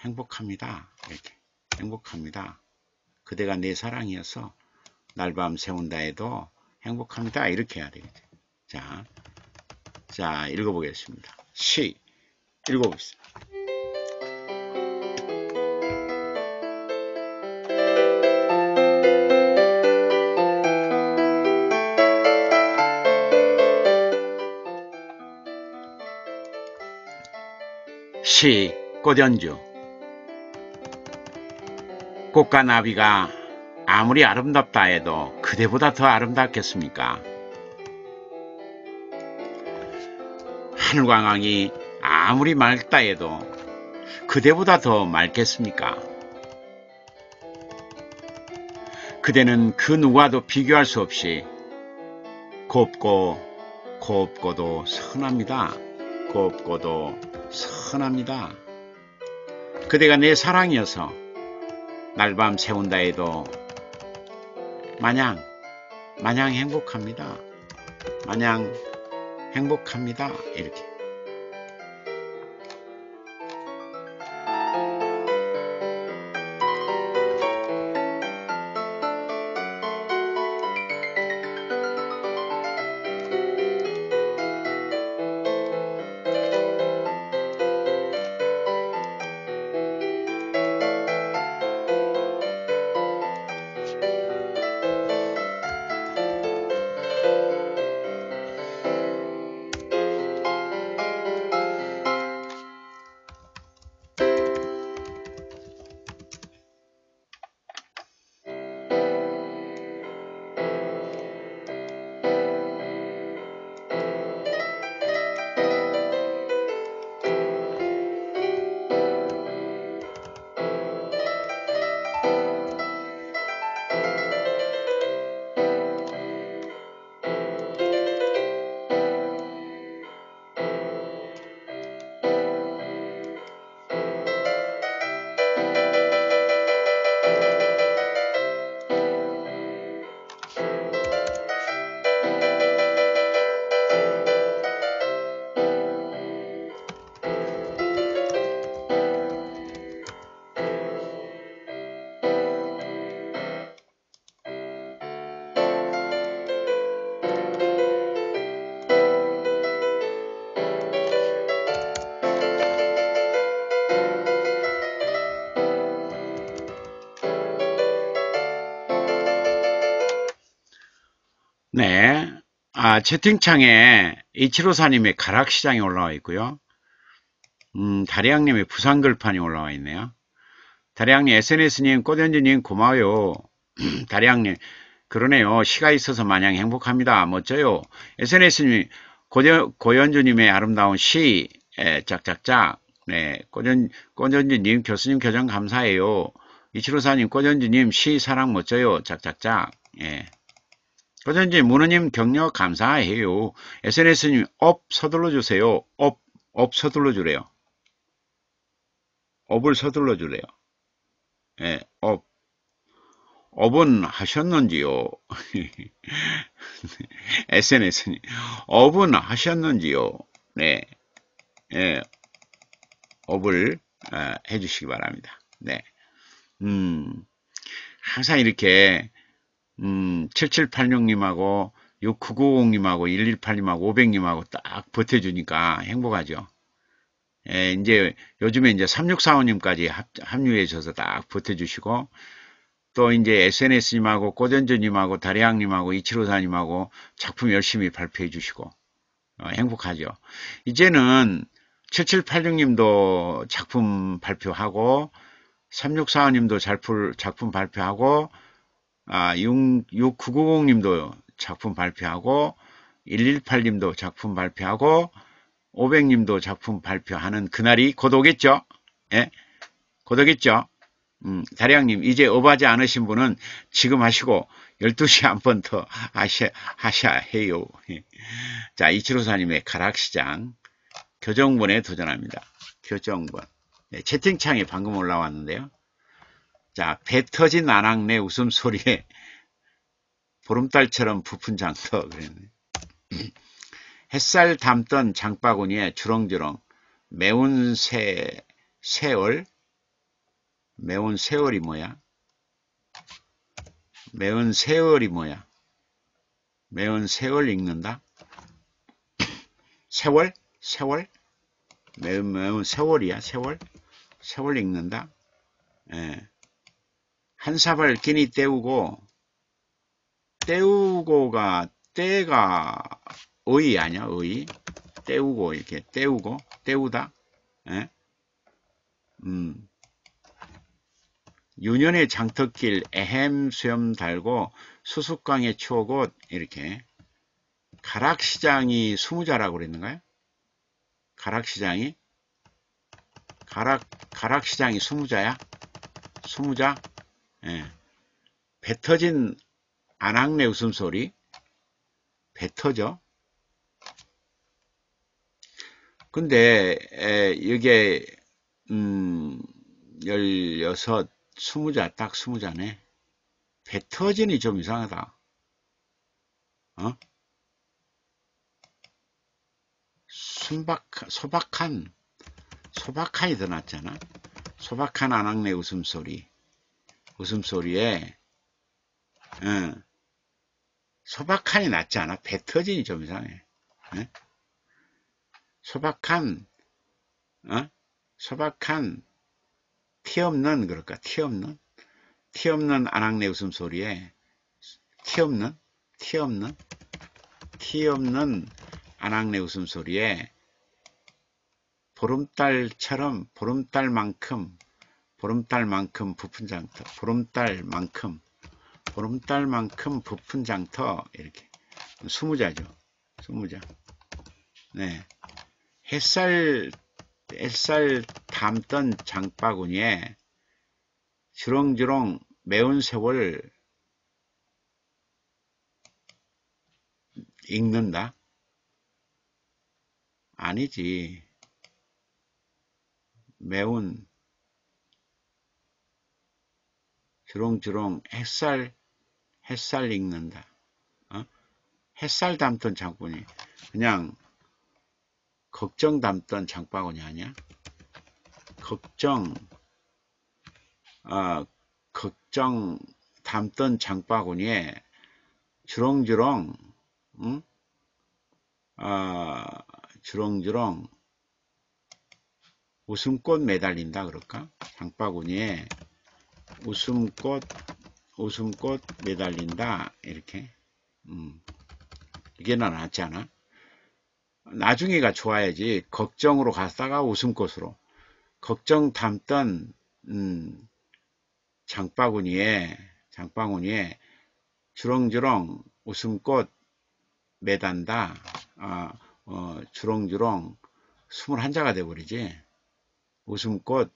행복합니다. 이렇게 행복합니다. 그대가 내 사랑이어서 날밤 세운다 해도 행복합니다. 이렇게 해야 되겠죠. 자, 자 읽어보겠습니다. 시 읽어보겠습니다. 시 꽃연주 꽃과 나비가 아무리 아름답다 해도 그대보다 더 아름답겠습니까? 하늘광왕이 아무리 맑다 해도 그대보다 더 맑겠습니까? 그대는 그 누구와도 비교할 수 없이 곱고 곱고도 선합니다. 곱고도 선합니다. 그대가 내 사랑이어서 날밤 세운다 해도 마냥 마냥 행복합니다. 마냥 행복합니다. 이렇게 네. 아, 채팅창에 이치로사님의 가락시장이 올라와 있고요. 음, 다리양님의 부산글판이 올라와 있네요. 다리양님, SNS님, 꽃연주님 고마워요. [clears throat] 다리양님, 그러네요. 시가 있어서 마냥 행복합니다. 멋져요. SNS님, 고연주님의 아름다운 시, 에, 짝짝짝. 네, 꽃연, 꽃연주님, 교수님 교정 감사해요. 이치로사님, 꽃연주님, 시 사랑 멋져요. 짝짝짝. 예. 그전지 문우님 격려 감사해요. SNS님 업 서둘러 주세요. 업, 업 서둘러 주래요. 업을 서둘러 주래요. 예, 업. 업은 하셨는지요? [laughs] SNS님 업은 하셨는지요? 네, 예, 업을 어, 해주시기 바랍니다. 네, 음, 항상 이렇게 음, 7786님하고 6990님하고 118님하고 500님하고 딱 버텨주니까 행복하죠. 예, 이제 요즘에 이제 3645님까지 합, 합류해 주셔서 딱 버텨주시고 또 이제 SNS님하고 꼬전주님하고 다리양님하고 이치로사님하고 작품 열심히 발표해 주시고 어, 행복하죠. 이제는 7786님도 작품 발표하고 3645님도 작품, 작품 발표하고 아, 6990님도 작품 발표하고 118님도 작품 발표하고 500님도 작품 발표하는 그날이 곧 오겠죠? 예? 곧 오겠죠? 음, 다리양님 이제 업하지 않으신 분은 지금 하시고 12시에 한번 더 하셔, 하셔야 해요. 예. 자, 이치로사님의 가락시장 교정본에 도전합니다. 교정본. 네, 채팅창에 방금 올라왔는데요. 자, 배 터진 나낙내 웃음소리에 [laughs] 보름달처럼 부푼 장터 그랬네. 햇살 담던 장바구니에 주렁주렁 매운 새, 세월. 매운 세월이 뭐야? 매운 세월이 뭐야? 매운 세월 읽는다? [clears throat] 세월? 세월? 매운, 매운 세월이야, 세월? 세월 읽는다? 예. 한 사발 끼니 때우고, 때우고가, 때가 의 아니야, 의? 때우고, 이렇게 때우고, 때우다? 예? 음. 유년의 장터길 에헴 수염 달고 수수깡에 추억옷 이렇게 가락시장이 스무자라고 그랬는가요? 가락시장이 가락 가락시장이 스무자야? 스무자? 예. 배 터진 안악내 웃음소리 배 터져? 근데 에, 이게 음, 16, 20자 딱 20자네. 배 터진이 좀 이상하다. 어? 순박, 소박한, 소박한이 더 낫잖아. 소박한 안악내 웃음소리. 웃음소리에, 어, 소박한이 낫지 않아? 배 터진이 좀 이상해. 어? 소박한, 어? 소박한, 티 없는, 그럴까? 티 없는? 티 없는 안악내 웃음소리에, 티 없는? 티 없는? 티 없는 안악내 웃음소리에, 보름달처럼, 보름달만큼, 보름달만큼 부푼 장터, 보름달만큼, 보름달만큼 부푼 장터, 이렇게. 수무자죠. 수무자. 네. 햇살, 햇살 담던 장바구니에 주렁주렁 매운 세월 읽는다? 아니지. 매운 주렁주렁 햇살 햇살 읽는다. 어? 햇살 담던 장바구니 그냥 걱정 담던 장바구니 아니야? 걱정, 어, 걱정 담던 장바구니에 주렁주렁, 응? 어, 주렁주렁 웃음꽃 매달린다 그럴까? 장바구니에 웃음꽃, 웃음꽃 매달린다 이렇게. 음. 이게 나 낫지 않아? 나중에가 좋아야지 걱정으로 갔다가 웃음꽃으로 걱정 담던 음, 장바구니에 장바구니에 주렁주렁 웃음꽃 매단다 아, 어, 주렁주렁 21자가 돼버리지 웃음꽃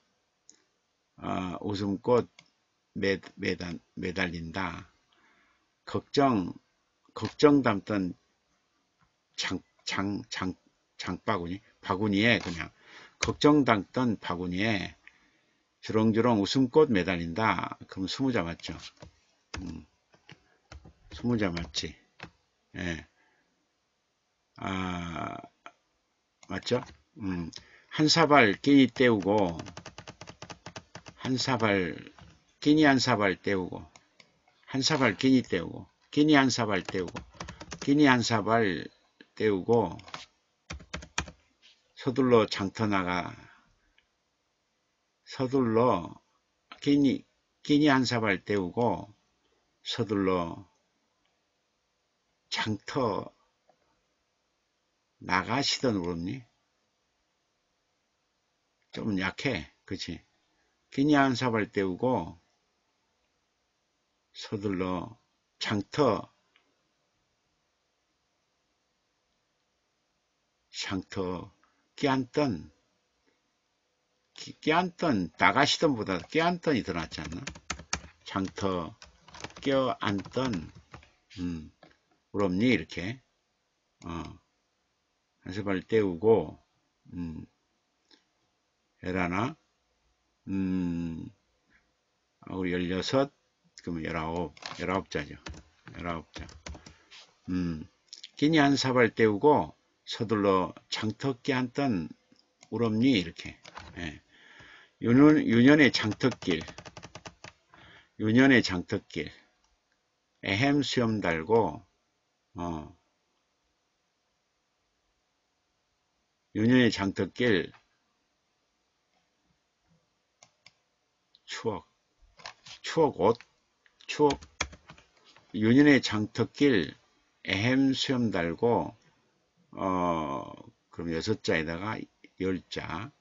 어, 웃음꽃 매, 매단, 매달린다 걱정 걱정 담던 장, 장, 장, 장바구니, 바구니에 그냥 걱정당던 바구니에 주렁주렁 웃음꽃 매달린다. 그럼 스무 자 맞죠? 음, 스무자 맞지? 예. 아, 맞죠? 음, 한 사발 끼니 때우고, 한 사발, 끼니 한 사발 때우고, 한 사발 끼니 때우고, 끼니 한 사발 때우고, 끼니 한 사발 때우고 서둘러 장터 나가 서둘러 끼니 끼니 한 사발 때우고 서둘러 장터 나가시던 울었니? 좀 약해 그치? 끼니 한 사발 때우고 서둘러 장터 샹터 끼안던 끼안던 나가시던 보다 끼안던이 더 낫지 않나? 장터 껴안던. 음, 우럽니 이렇게? 어, 한세발 떼우고 음, 에라나 음, 우리 열여섯 그러면 열아홉 열아홉 자죠 열아홉 자 음, 끼니 한 사발 떼우고 서둘러 장터끼 앉던 울었니? 이렇게. 예. 유년, 유년의 장터길. 유년의 장터길. 에헴 수염 달고, 어. 유년의 장터길. 추억. 추억 옷. 추억. 유년의 장터길. 에헴 수염 달고, 어, 그럼 여섯 자에다가 열 자.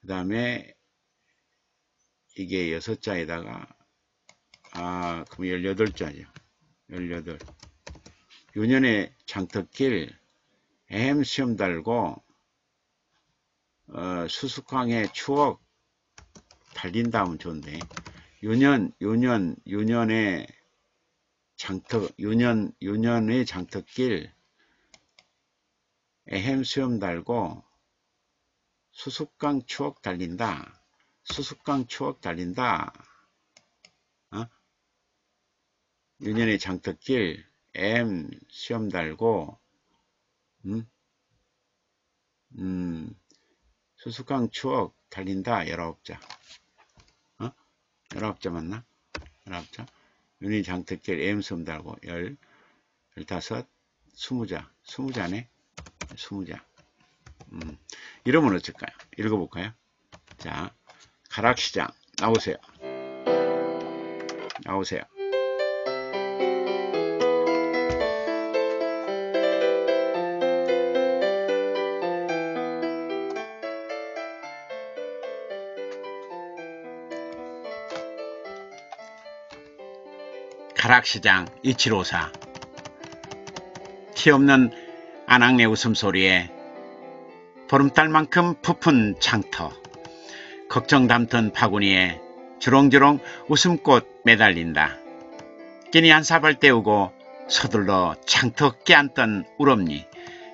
그 다음에 이게 여섯 자에다가 아 그럼 열여덟 자죠. 열여덟. 유년의 장터길 엠 시험 달고 어, 수수광의 추억 달린다 하면 좋은데 유년 유년 유년의 장터 유년 유년의 장터길 에헴 수염 달고 수습강 추억 달린다. 수습강 추억 달린다. 어? 유년의 장터길 M 수염 달고 음? 음, 수습강 추억 달린다. 열아홉자. 어? 열아홉자 맞나? 열아홉자. 유년의 장터길 M 수염 달고 열, 열다섯, 스무자. 스무자네. 스무자. 음, 이러면 어쩔까요? 읽어볼까요? 자, 가락시장 나오세요. 나오세요. 가락시장 2754 티없는 아낙네 웃음소리에 보름달만큼 부푼 창터 걱정 담던 바구니에 주렁주렁 웃음꽃 매달린다. 끼니 한 사발 때우고 서둘러 창터 깨안던 우럼니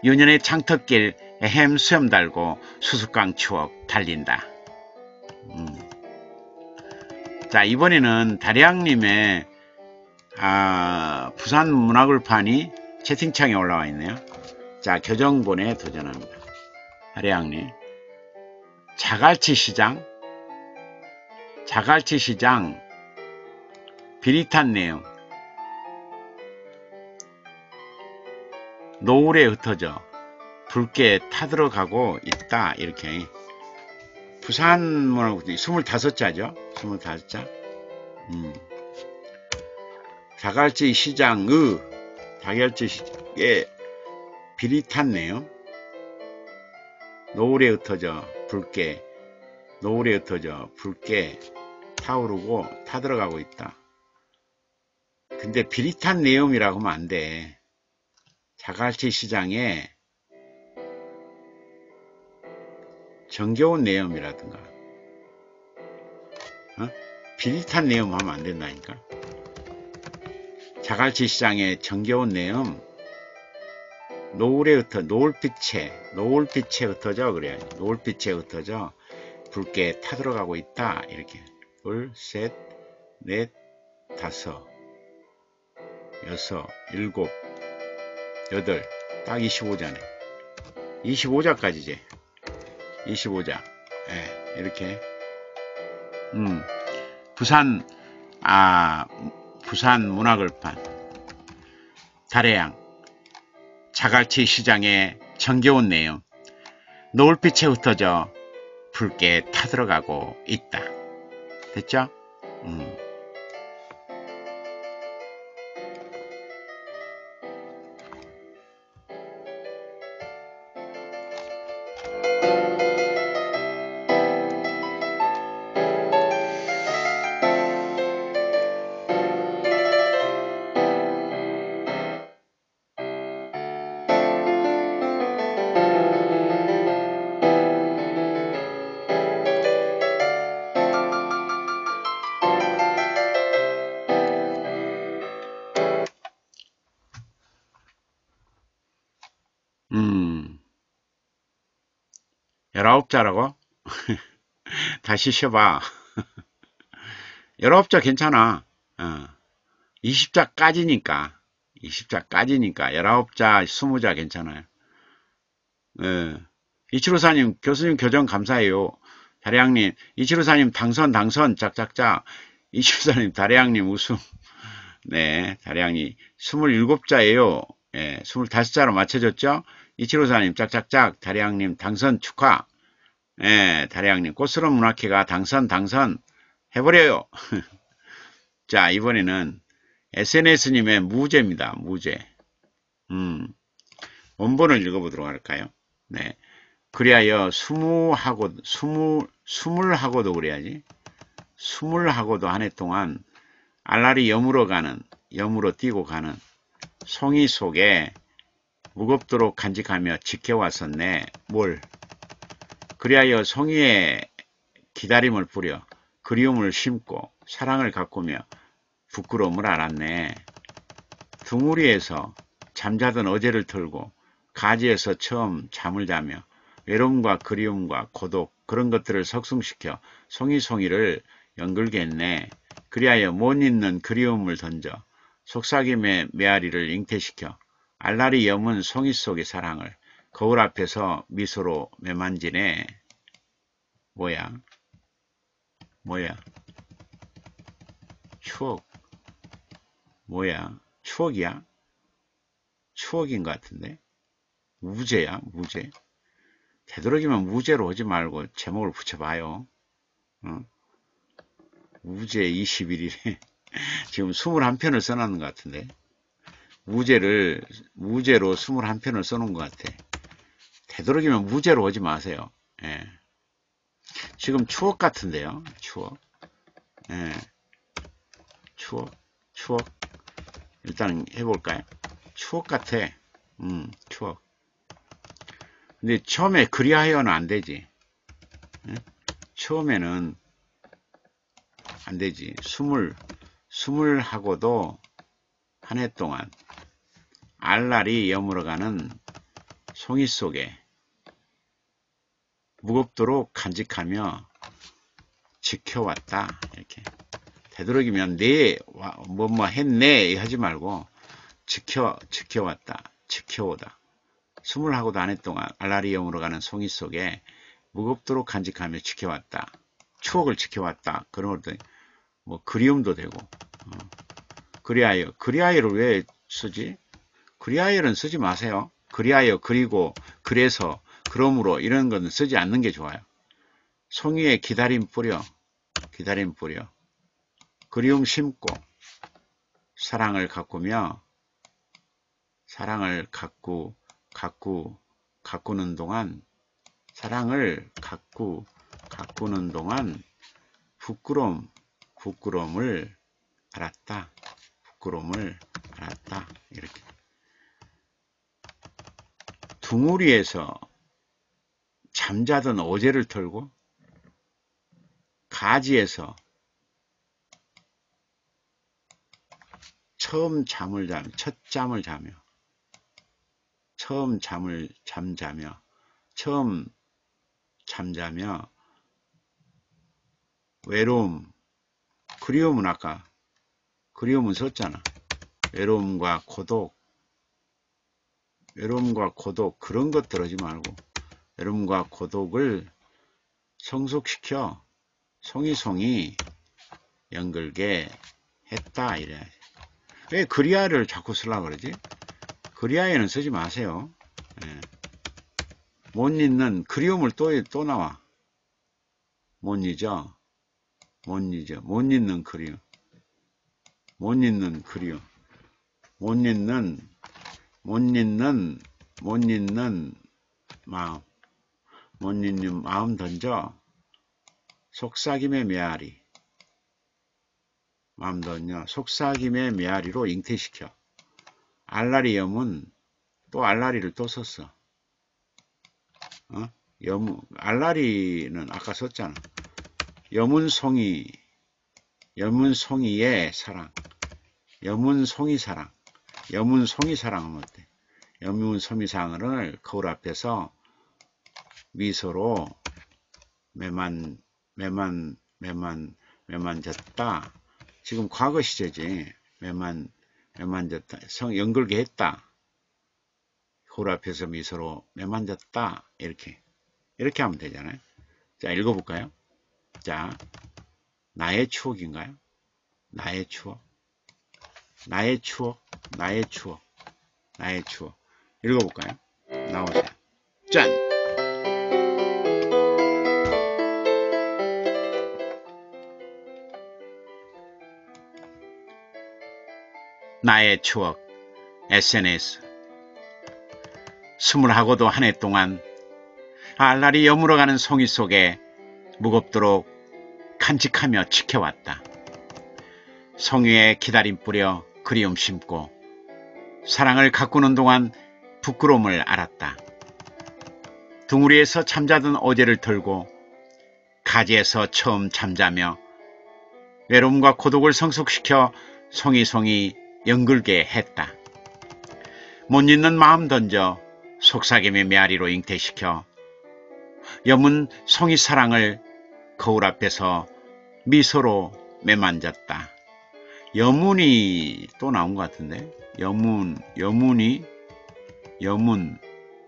유년의 창터길 햄 수염 달고 수수깡 추억 달린다. 음. 자 이번에는 다리양님의 아, 부산 문화글판이 채팅창에 올라와 있네요. 자 교정본에 도전합니다. 하래양리. 자갈치 시장. 자갈치 시장. 비릿한 내용. 노을에 흩어져 붉게 타들어가고 있다 이렇게. 부산 뭐라고 25자죠? 25자? 음. 자갈치 시장의 자갈치 시장의 비릿한 내용 노을에 흩어져 붉게 노을에 흩어져 붉게 타오르고 타들어가고 있다. 근데 비릿한 내용이라고 하면 안 돼. 자갈치 시장에 정겨운 내용이라든가 어? 비릿한 내용 하면 안 된다니까. 자갈치 시장에 정겨운 내용 노을에 흩어 노을빛에 노을빛에 흩어져 그래 노을빛에 흩어져 붉게 타들어가고 있다. 이렇게. 둘셋넷 다섯 여섯 일곱 여덟. 딱 25자네. 25자까지 이제. 25자. 예, 이렇게. 음. 부산 아 부산 문화글판 달해양 자갈치 시장에 정겨운 내용 노을빛에 흩어져 붉게 타들어가고 있다. 됐죠? 음. 열아홉자라고? [laughs] 다시 쉬어봐. 열아홉자 괜찮아. 어. 20자까지니까. 20자까지니까. 열아홉자, 스무자 괜찮아요. 어. 이치로사님 교수님 교정 감사해요. 다리양님 이치로사님 당선 당선 짝짝짝 이치로사님 다리양님 웃음 네 다리양님 27자예요. 예, 25자로 맞춰졌죠? 이치로사님 짝짝짝 다리양님 당선 축하 예, 다리양님 꽃스러운 문학회가 당선 당선 해버려요. [laughs] 자 이번에는 SNS님의 무죄입니다. 무죄. 음, 원본을 읽어보도록 할까요? 네. 그리하여 스무하고 스무 스물하고도 그래야지. 스물하고도 한 해 동안 알라리 여물어 가는 여물어 뛰고 가는 송이 속에 무겁도록 간직하며 지켜왔었네. 뭘? 그리하여 송이에 기다림을 뿌려 그리움을 심고 사랑을 가꾸며 부끄러움을 알았네. 둥우리에서 잠자던 어제를 털고 가지에서 처음 잠을 자며 외로움과 그리움과 고독 그런 것들을 석승시켜 송이송이를 연글게 했네. 그리하여 못 잊는 그리움을 던져 속삭임의 메아리를 잉태시켜 알라리 염은 송이 속의 사랑을 거울 앞에서 미소로 매만지네. 뭐야? 뭐야? 추억. 뭐야? 추억이야? 추억인 것 같은데? 무죄야? 무죄? 되도록이면 무죄로 오지 말고 제목을 붙여봐요. 어? 무죄 21일에 [laughs] 지금 21편을 써놨는 것 같은데 무죄를 무죄로 21편을 써놓은 것 같아. 되도록이면 무죄로 오지 마세요. 예. 지금 추억 같은데요. 추억. 예. 추억. 추억. 일단 해볼까요? 추억 같아. 음, 추억. 근데 처음에 그리하여는 안 되지. 예? 처음에는 안 되지. 스물, 스물 하고도 한 해 동안 알날이 여물어가는 송이 속에 무겁도록 간직하며 지켜왔다. 이렇게. 되도록이면 네, 뭐, 뭐 했네 하지 말고 지켜, 지켜왔다. 지켜오다. 숨을 하고도 안해 동안 알라리 영으로 가는 송이 속에 무겁도록 간직하며 지켜왔다. 추억을 지켜왔다. 그런 것도 뭐 그리움도 되고 어. 그리하여 그리하여를 왜 쓰지? 그리하여는 쓰지 마세요. 그리하여 그리고 그래서 그러므로 이런 것은 쓰지 않는 게 좋아요. 송이에 기다림 뿌려. 기다림 뿌려. 그리움 심고 사랑을 가꾸며 사랑을 갖고 갖고 가꾸는 동안 사랑을 갖고 가꾸는 동안 부끄러움 부끄러움을 알았다. 부끄러움을 알았다. 이렇게. 둥우리에서 잠자던 어제를 털고 가지에서 처음 잠을 자며 첫 잠을 자며 처음 잠을 잠자며 처음 잠자며 외로움 그리움은 아까 그리움은 썼잖아. 외로움과 고독 외로움과 고독 그런 것들 하지 말고 외로움과 고독을 성숙시켜 송이송이 연결게 했다 이래 왜 그리아를 자꾸 쓰려고 그러지? 그리아에는 쓰지 마세요. 예. 못 잊는 그리움을 또, 또 나와. 못 잊어. 못 잊어. 못 잊는 그리움. 못 잊는 그리움. 못 잊는, 못 잊는, 못 잊는 마음. 못 잊는 마음 던져. 속삭임의 메아리. 마음 던져. 속삭임의 메아리로 잉태시켜. 알라리 염은 또 알라리를 또 썼어. 어? 염, 알라리는 아까 썼잖아. 염은송이, 염은송이의 사랑, 염은송이 사랑, 염은송이 사랑은 어때? 염은송이 사랑을 거울 앞에서 미소로 매만, 매만, 매만, 매만졌다. 지금 과거 시제지. 매만, 매만졌다. 성 연결게 했다. 홀 앞에서 미소로 매만졌다. 이렇게 이렇게 하면 되잖아요. 자, 읽어볼까요? 자, 나의 추억인가요? 나의 추억. 나의 추억. 나의 추억. 나의 추억. 읽어볼까요? 나오세요. 짠! 나의 추억. SNS. 스물하고도 한 해 동안 알날이 여물어가는 송이 속에 무겁도록 간직하며 지켜왔다. 성위에 기다림 뿌려 그리움 심고 사랑을 가꾸는 동안 부끄러움을 알았다. 둥우리에서 잠자던 어제를 털고 가지에서 처음 잠자며 외로움과 고독을 성숙시켜 송이송이 연글게 했다. 못 잊는 마음 던져 속삭임의 메아리로 잉태시켜 여문 송이 사랑을 거울 앞에서 미소로 매만졌다. 여문이 또 나온 것 같은데? 여문 여문이? 여문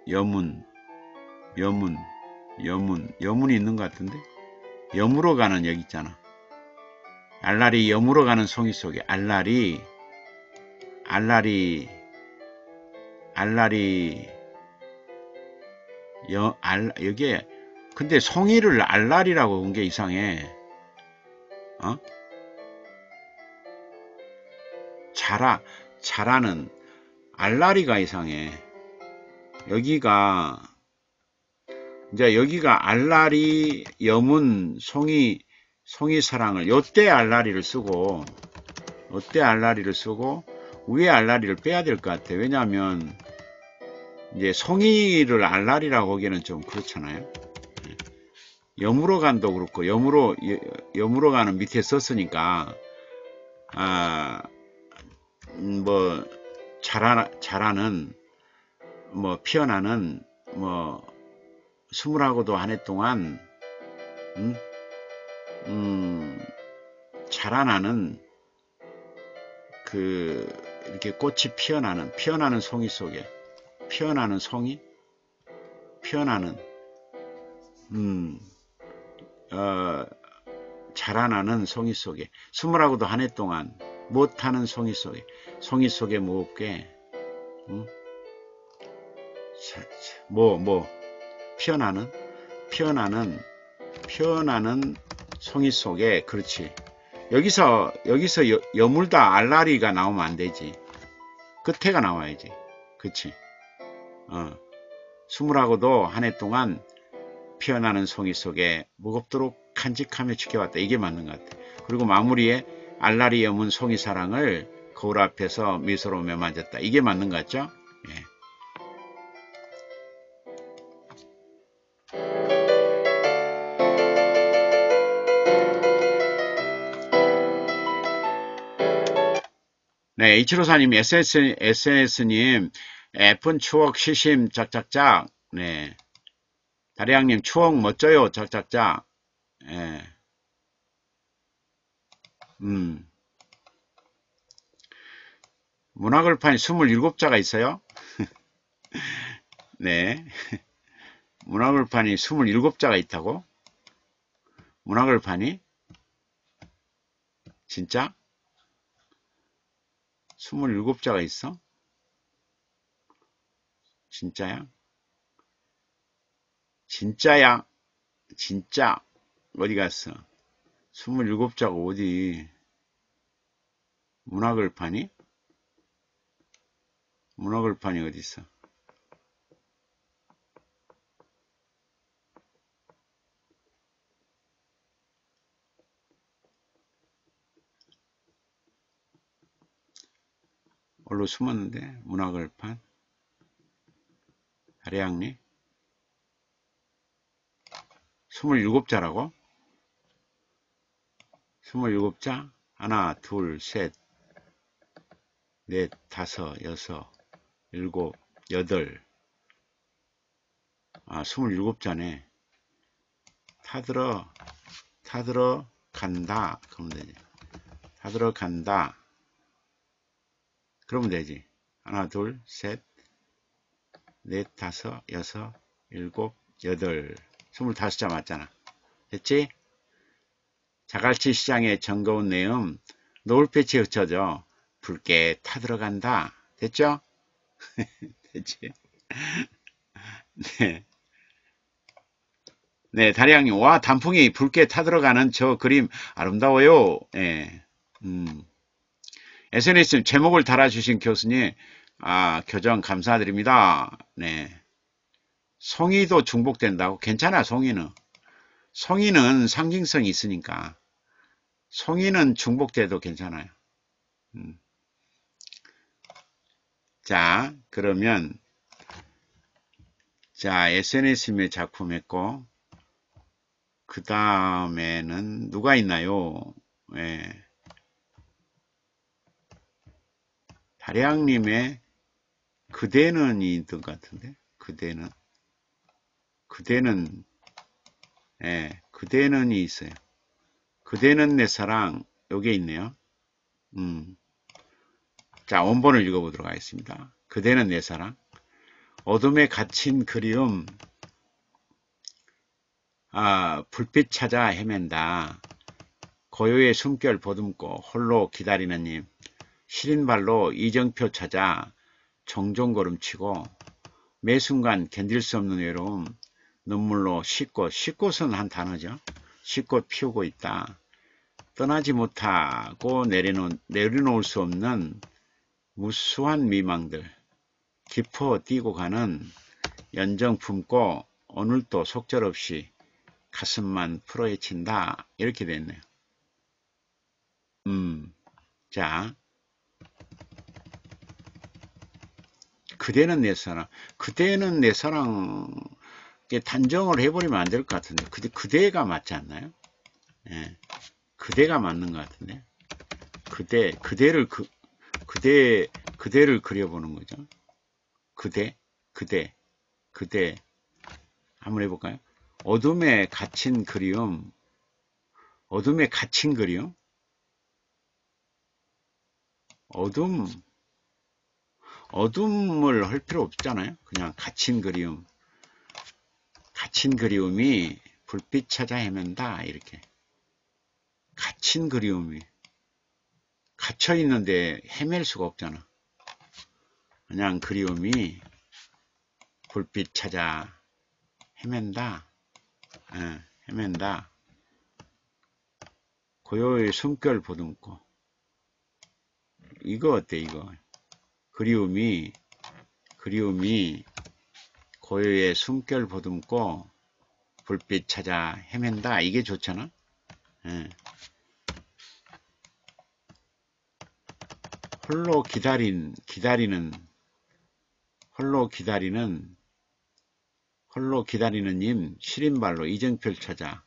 여문 여문 여문 여문이 있는 것 같은데? 여무로 가는 여기 있잖아. 알랄이 여무로 가는 송이 속에. 알랄이 알랄이 알랄이 여, 알, 여기에 근데 송이를 알랄이라고 온 게 이상해 어? 자라 자라는 알라리가 이상해. 여기가 이제 여기가 알라리 여문 송이 송이 사랑을 요때 알라리를 쓰고 요때 알라리를 쓰고 위에 알라리를 빼야 될 것 같아. 왜냐하면 이제 송이를 알라리라고 하기에는 좀 그렇잖아요. 여무로 간도 그렇고 여무로 여무로 가는 밑에 썼으니까 아 음, 뭐 자라, 자라는 뭐 피어나는 뭐 스물하고도 한 해 동안 음, 음, 자라나는 그 이렇게 꽃이 피어나는 피어나는 송이 속에 피어나는 송이 피어나는 음, 어, 자라나는 송이 속에 스물하고도 한 해 동안 못하는 송이 속에 송이 속에 무겁게 응? 뭐, 뭐 피어나는 피어나는 피어나는 송이 속에 그렇지 여기서 여기서 여, 여물다 알라리가 나오면 안 되지 끝에가 나와야지 그치 어 스물하고도 한 해 동안 피어나는 송이 속에 무겁도록 간직하며 지켜왔다 이게 맞는 것 같아 그리고 마무리에 알라리 여문 송이 사랑을 거울 앞에서 미소로 매맞았다. 이게 맞는 것 같죠? 예. 네, 이치로사님, SS, SNS님, F은 추억 시심 짝짝짝, 네. 다리양님, 추억 멋져요, 짝짝짝, 예. 음. 문화글판이 27자가 있어요. [laughs] 네. 문화글판이 27자가 있다고? 문화글판이? 진짜? 27자가 있어? 진짜야? 진짜야? 진짜? 어디 갔어? 27자가 어디? 문화글판이? 문화글판이 어디 있어? 얼로 숨었는데 문화글판 아래양리 27자라고? 27자? 하나, 둘, 셋, 넷, 다섯, 여섯, 일곱, 여덟, 아, 스물일곱 자네. 타들어, 타들어 간다. 그러면 되지. 타들어 간다. 그러면 되지. 하나, 둘, 셋, 넷, 다섯, 여섯, 일곱, 여덟. 25자 맞잖아. 됐지? 자갈치 시장의 정거운 내음 노을 패치 흩어져 붉게 타들어간다. 됐죠? [laughs] 됐지? 네. 네, 다리양님, 와, 단풍이 붉게 타들어가는 저 그림 아름다워요. 예. 음. SNS 제목을 달아주신 교수님, 아, 교정 감사드립니다. 네. 송이도 중복된다고? 괜찮아, 송이는. 송이는 상징성이 있으니까. 송이는 중복돼도 괜찮아요. 음. 자, 그러면, 자, SNS의 작품 했고, 그 다음에는 누가 있나요? 예. 다량님의 그대는 있던 것 같은데? 그대는? 그대는 예 그대는이 있어요. 그대는 내 사랑 요게 있네요. 음. 자 원본을 읽어보도록 하겠습니다. 그대는 내 사랑. 어둠에 갇힌 그리움. 아, 불빛 찾아 헤맨다. 고요의 숨결 보듬고 홀로 기다리는 님. 시린 발로 이정표 찾아 종종 걸음치고 매 순간 견딜 수 없는 외로움. 눈물로 씻고, 씻고선 한 단어죠. 씻고 피우고 있다. 떠나지 못하고 내려놓, 내려놓을 수 없는 무수한 미망들. 깊어 뛰고 가는 연정 품고 오늘도 속절없이 가슴만 풀어헤친다. 이렇게 됐네요. 음, 자. 그대는 내 사랑. 그대는 내 사랑. 단정을 해버리면 안 될 것 같은데. 그대, 그대가 맞지 않나요? 예. 그대가 맞는 것 같은데. 그대, 그대를 그, 그대, 그대를 그려보는 거죠. 그대, 그대, 그대. 한번 해볼까요? 어둠에 갇힌 그리움, 어둠에 갇힌 그리움, 어둠, 어둠을 할 필요 없잖아요. 그냥 갇힌 그리움, 갇힌 그리움이 불빛 찾아 헤맨다 이렇게 갇힌 그리움이 갇혀 있는데 헤맬 수가 없잖아. 그냥 그리움이 불빛 찾아 헤맨다. 예, 헤맨다. 고요의 숨결 보듬고 이거 어때 이거 그리움이 그리움이 고요의 숨결 보듬고 불빛 찾아 헤맨다 이게 좋잖아 예. 홀로 기다린 기다리는 홀로 기다리는 홀로 기다리는 님 시린발로 이정표를 찾아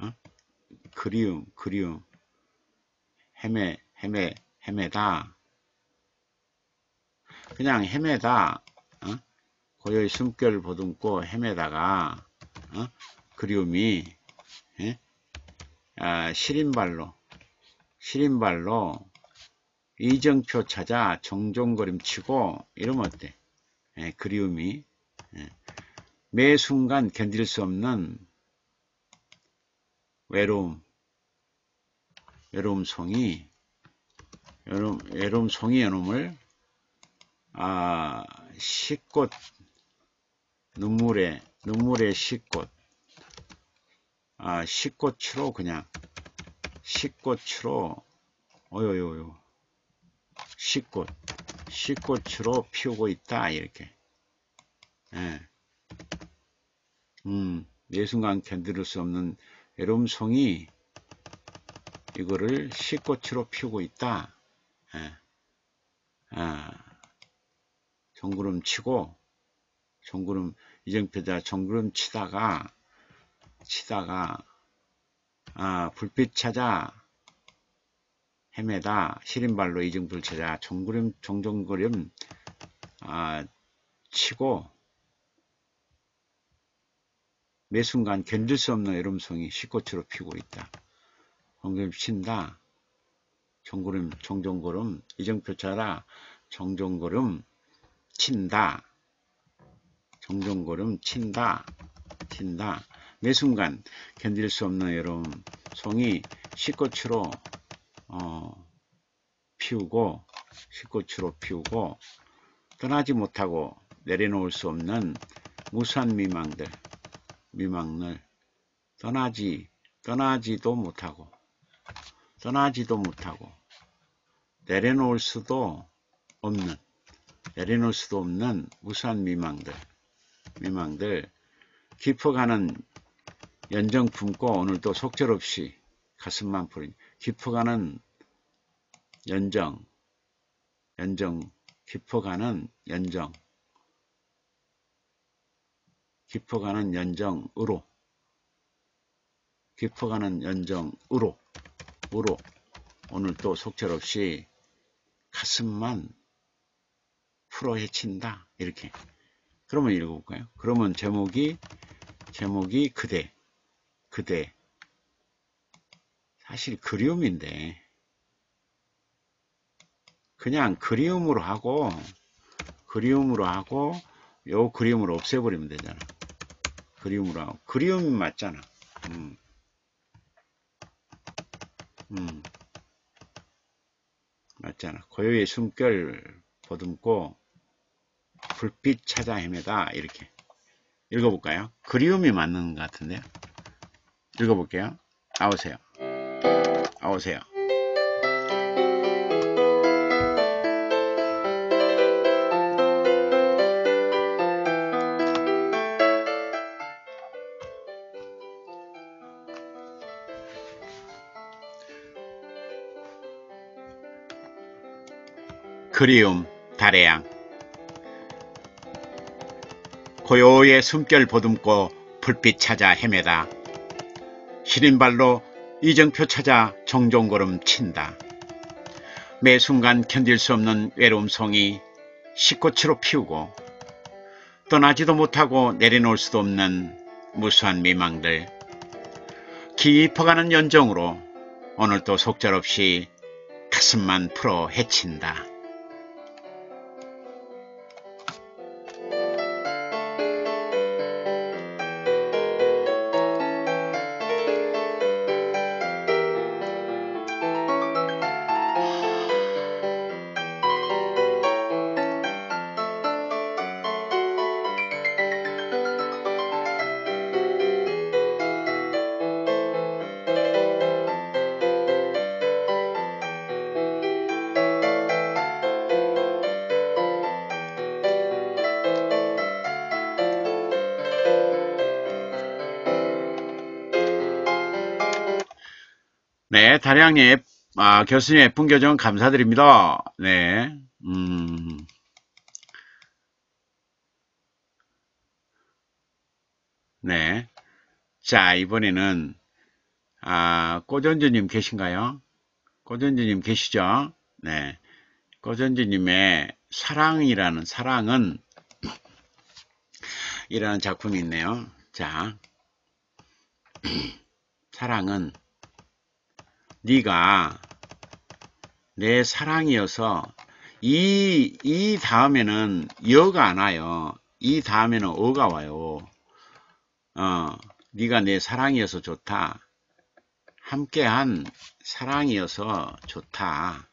어? 그리움 그리움 헤매 헤매 헤매다 그냥 헤매다 어? 고요히 숨결을 보듬고 헤매다가 어? 그리움이 예? 아, 시린발로 시린발로 이정표 찾아 정종거림 치고 이러면 어때? 예, 그리움이 예. 매 순간 견딜 수 없는 외로움 외로움 송이 외로움, 외로움 송이 연음을 아, 시꽃 눈물에 눈물의 시꽃 아, 시꽃으로 그냥 시꽃으로 어요요요 시꽃, 시꽃으로 피우고 있다. 이렇게. 예. 음, 예순간 견딜 수 없는 외로움송이 이거를 시꽃으로 피우고 있다. 예. 아, 정구름 치고, 정구름, 이정표자 정구름 치다가, 치다가, 아, 불빛 찾아 헤매다 시린발로 이중불 찾아 종구름 종종구름 아, 치고 매 순간 견딜 수 없는 여름송이 시꽃으로 피고 있다. 엉금 친다. 종구름 종종구름 이정표 찾아 종종구름 친다. 종종고름 친다 친다 매 순간 견딜 수 없는 여러분 송이 식꽃으로 어, 피우고 식꽃으로 피우고 떠나지 못하고 내려놓을 수 없는 무수한 미망들 미망을 떠나지 떠나지도 못하고 떠나지도 못하고 내려놓을 수도 없는 내려놓을 수도 없는 무수한 미망들 미망들. 깊어가는 연정 품고 오늘도 속절없이 가슴만 풀린 깊어가는 연정 연정 깊어가는 연정 깊어가는 연정으로 깊어가는 연정으로 으로 오늘도 속절없이 가슴만 풀어 헤친다 이렇게. 그러면 읽어볼까요? 그러면 제목이 제목이 그대 그대. 사실 그리움인데. 그냥 그리움으로 하고 그리움으로 하고 요 그리움을 없애버리면 되잖아. 그리움으로 하고. 그리움이 맞잖아. 음. 음. 맞잖아 고요의 숨결 보듬고 불빛 찾아 헤매다 이렇게 읽어볼까요? 그리움이 맞는 것 같은데요. 읽어볼게요. 아오세요. 아오세요. 그리움 달래양 고요의 숨결 보듬고 불빛 찾아 헤매다. 시린 발로 이정표 찾아 종종걸음 친다. 매 순간 견딜 수 없는 외로움송이 식꽃으로 피우고 떠나지도 못하고 내려놓을 수도 없는 무수한 미망들 깊어가는 연정으로 오늘도 속절없이 가슴만 풀어 헤친다. 다량님, 아, 교수님 예쁜 교정 감사드립니다. 네, 음. 네. 자, 이번에는, 아, 꼬전주님 계신가요? 꼬전주님 계시죠? 네. 꼬전주님의 사랑이라는, 사랑은, 이라는 작품이 있네요. 자, [clears throat] 사랑은, 네가 내 사랑이어서 이, 이 다음에는 여가 안 와요. 이 다음에는 어가 와요. 어, 네가 내 사랑이어서 좋다. 함께한 사랑이어서 좋다.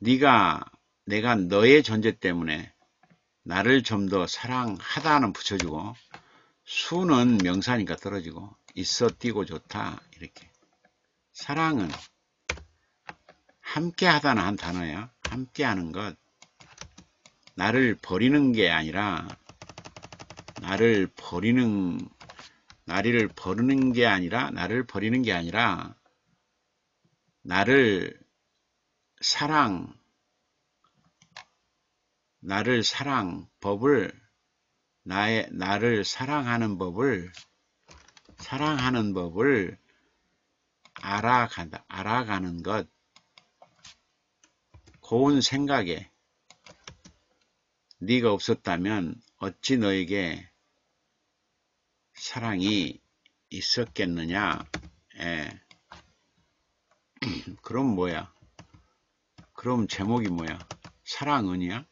네가 내가 너의 존재 때문에 나를 좀 더 사랑하다는 붙여주고 수는 명사니까 떨어지고 있어 뛰고 좋다 이렇게 사랑은 함께 하다는 한 단어야. 함께 하는 것. 나를 버리는 게 아니라, 나를 버리는, 나를 버리는 게 아니라, 나를 버리는 게 아니라, 나를 사랑, 나를 사랑, 법을, 나의, 나를 사랑하는 법을, 사랑하는 법을 알아간다. 알아가는 것. 고운 생각에 네가 없었다면 어찌 너에게 사랑이 있었겠느냐. 예. [clears throat] 그럼 뭐야? 그럼 제목이 뭐야? 사랑은이야?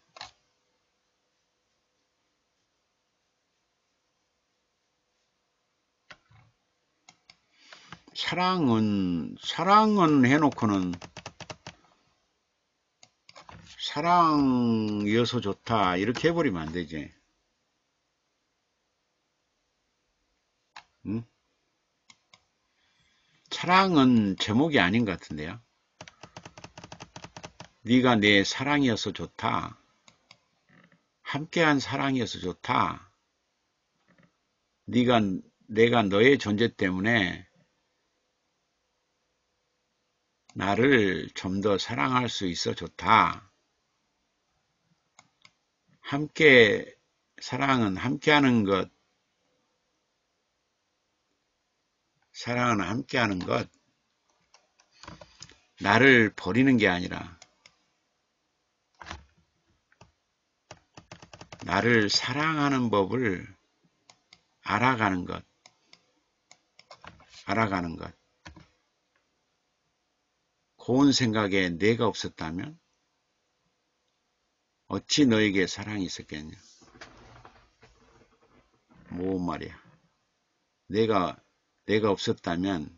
사랑은 사랑은 해놓고는 사랑이어서 좋다. 이렇게 해버리면 안 되지. 응? 사랑은 제목이 아닌 것 같은데요. 네가 내 사랑이어서 좋다. 함께한 사랑이어서 좋다. 네가 내가 너의 존재 때문에 나를 좀 더 사랑할 수 있어 좋다. 함께 사랑은 함께하는 것. 사랑은 함께하는 것. 나를 버리는 게 아니라 나를 사랑하는 법을 알아가는 것. 알아가는 것 고운 생각에 내가 없었다면 어찌 너에게 사랑이 있었겠냐? 뭐 말이야. 내가 내가 없었다면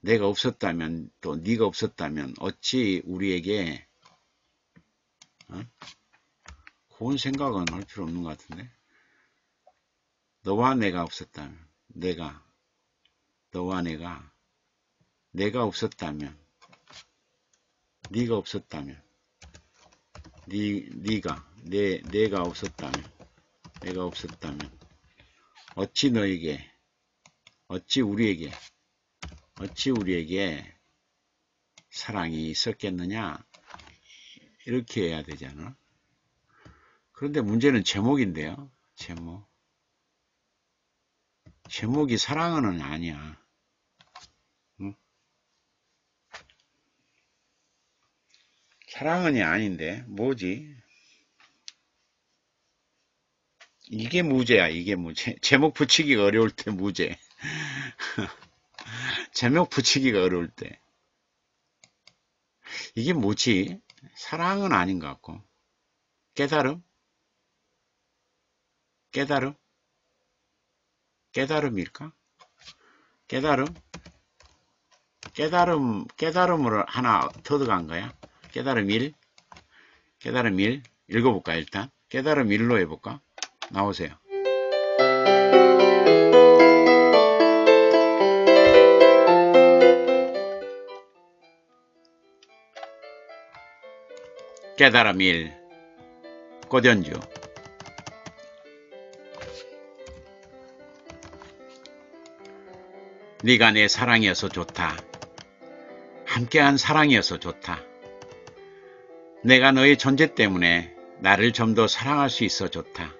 내가 없었다면 또 네가 없었다면 어찌 우리에게 어? 고운 생각은 할 필요 없는 것 같은데 너와 내가 없었다면 내가 너와 내가 내가 없었다면 네가 없었다면 네, 네가 내, 내가 없었다면 내가 없었다면 어찌 너에게 어찌 우리에게 어찌 우리에게 사랑이 있었겠느냐? 이렇게 해야 되잖아. 그런데 문제는 제목인데요. 제목. 제목이 사랑은 아니야 사랑은이 아닌데 뭐지? 이게 무죄야 이게 무죄 [laughs] 제목 붙이기가 어려울 때 무죄 [laughs] 제목 붙이기가 어려울 때 이게 뭐지? 사랑은 아닌 것 같고 깨달음? 깨달음? 깨달음일까? 깨달음? 깨달음, 깨달음으로 하나 터득한 거야? 깨달음 1, 깨달음 1 읽어볼까 일단? 깨달음 1로 해볼까? 나오세요. 깨달음 1 꽃연주. 네가 내 사랑이어서 좋다. 함께한 사랑이어서 좋다 내가 너의 존재 때문에 나를 좀 더 사랑할 수 있어 좋다.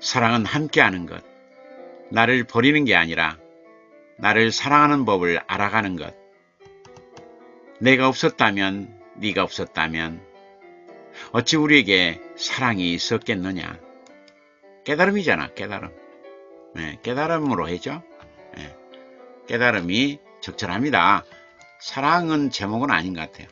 사랑은 함께하는 것. 나를 버리는 게 아니라 나를 사랑하는 법을 알아가는 것. 내가 없었다면 네가 없었다면 어찌 우리에게 사랑이 있었겠느냐. 깨달음이잖아 깨달음. 네, 깨달음으로 해죠. 네, 깨달음이 적절합니다. 사랑은 제목은 아닌 것 같아요.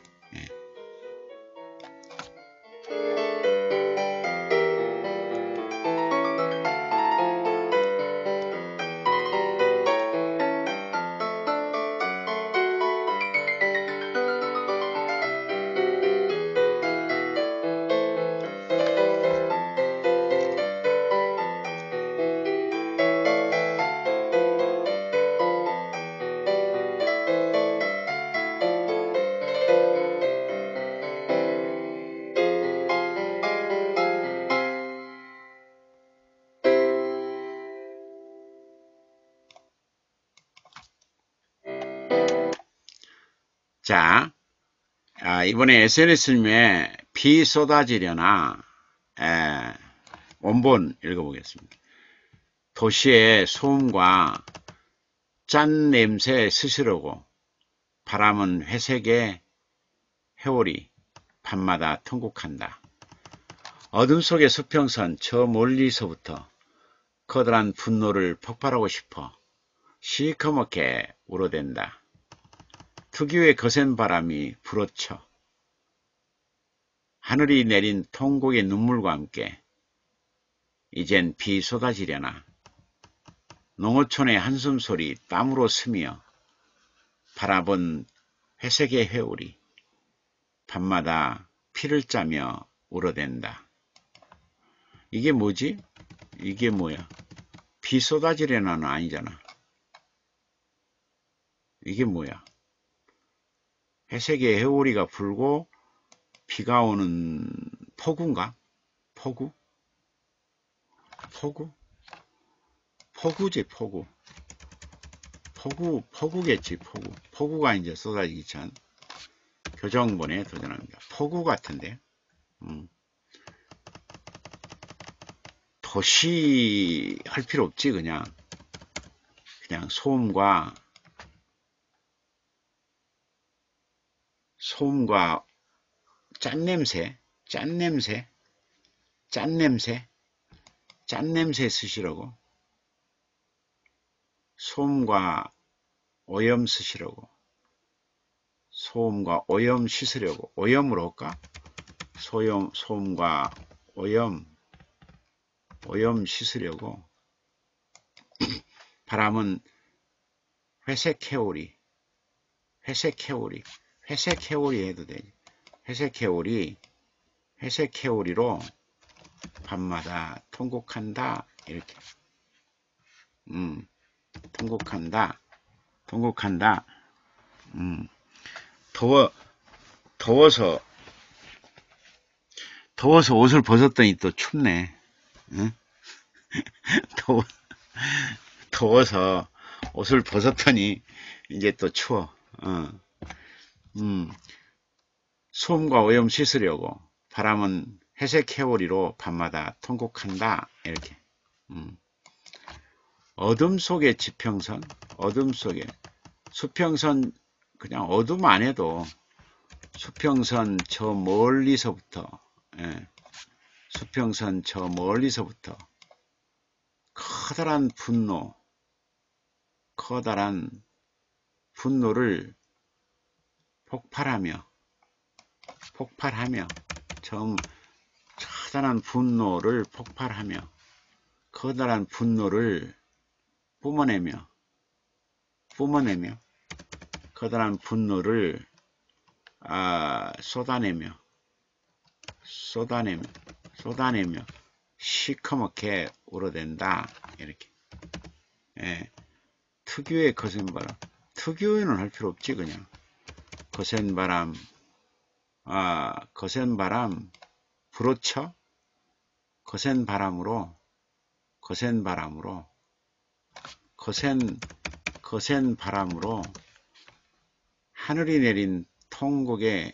이번에 SNS님의 비 쏟아지려나 에, 원본 읽어보겠습니다. 도시의 소음과 짠 냄새 스스로고 바람은 회색의 회오리 밤마다 통곡한다. 어둠 속의 수평선 저 멀리서부터 커다란 분노를 폭발하고 싶어 시커멓게 울어댄다. 특유의 거센 바람이 불어쳐 하늘이 내린 통곡의 눈물과 함께 이젠 비 쏟아지려나 농어촌의 한숨소리 땀으로 스며 바라본 회색의 회오리 밤마다 피를 짜며 울어댄다. 이게 뭐지? 이게 뭐야? 비 쏟아지려나는 아니잖아. 이게 뭐야? 회색의 회오리가 불고 비가 오는 폭우인가? 폭우? 폭우? 폭우지 폭우. 폭우, 폭우겠지 폭우. 폭우가 이제 쏟아지기 전 교정본에 도전합니다. 폭우 같은데. 음. 도시 할 필요 없지 그냥 그냥 소음과 소음과 짠냄새 짠냄새 짠냄새 짠냄새 쓰시라고. 소음과 오염 쓰시라고. 소음과 오염 씻으려고. 오염으로 할까? 소염, 소음과 오염 오염 씻으려고. [clears throat] 바람은 회색 해오리 회색 해오리 회색 해오리 해도 되지 회색 해오리 회색 해오리로 밤마다 통곡한다 이렇게 음 통곡한다 통곡한다 음 더워 더워서 더워서 옷을 벗었더니 또 춥네 응? [laughs] 더워, 더워서 옷을 벗었더니 이제 또 추워. 어. 음. 소음과 오염 씻으려고 바람은 회색 해오리로 밤마다 통곡한다. 이렇게. 음. 어둠 속의 지평선, 어둠 속에 수평선 그냥 어둠 안 해도 수평선 저 멀리서부터 예. 수평선 저 멀리서부터 커다란 분노, 커다란 분노를 폭발하며, 폭발하며, 좀 커다란 분노를 폭발하며, 커다란 분노를 뿜어내며, 뿜어내며, 커다란 분노를 아, 쏟아내며, 쏟아내며, 쏟아내며 시커멓게 울어댄다. 이렇게. 예. 특유의 거센 바람. 특유에는 할 필요 없지, 그냥. 거센 바람, 아, 거센 바람, 불어쳐? 거센 바람으로, 거센 바람으로, 거센, 거센 바람으로 하늘이 내린 통곡에,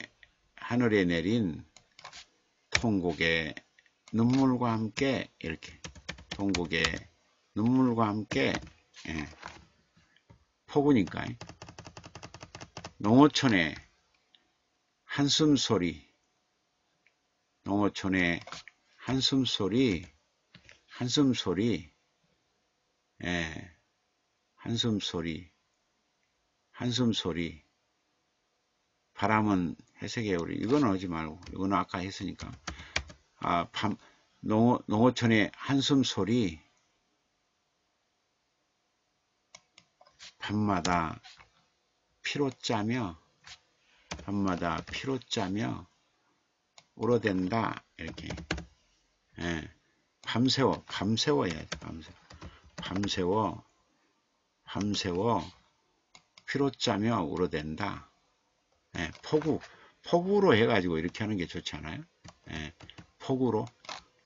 하늘에 내린 통곡에 눈물과 함께 이렇게 동국의 눈물과 함께 예, 폭우니까 농어촌의 한숨소리. 농어촌의 한숨소리 한숨소리. 예, 한숨소리 한숨소리. 바람은 해석해 우리 이거는 하지 말고 이거는 아까 했으니까. 아, 밤, 농어, 농어촌의 한숨 소리. 밤마다 피로 짜며 밤마다 피로 짜며 울어댄다 이렇게. 예, 밤새워 밤새워야지 밤새워 밤새워 밤새워 피로 짜며 울어댄다. 예, 폭우. 폭우로 해가지고 이렇게 하는 게 좋지 않아요? 예, 폭우로.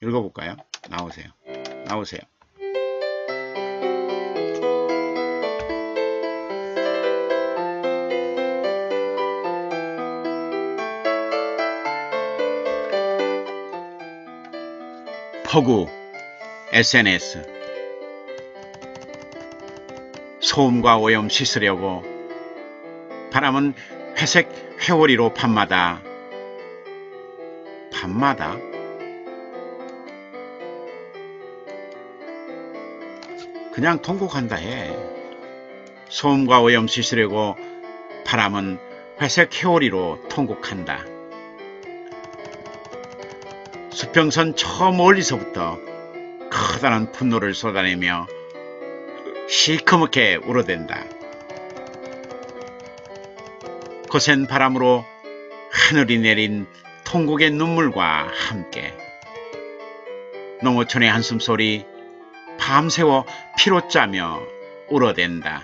읽어볼까요? 나오세요. 나오세요. 폭우 SNS 소음과 오염 씻으려고 바람은 회색 회오리로 밤마다 밤마다 그냥 통곡한다 해. 소음과 오염 씻으려고 바람은 회색 회오리로 통곡한다. 수평선 저 멀리서부터 커다란 분노를 쏟아내며 시커멓게 울어댄다. 거센 바람으로 하늘이 내린 통곡의 눈물과 함께 농어촌의 한숨소리 밤새워 피로 짜며 울어댄다.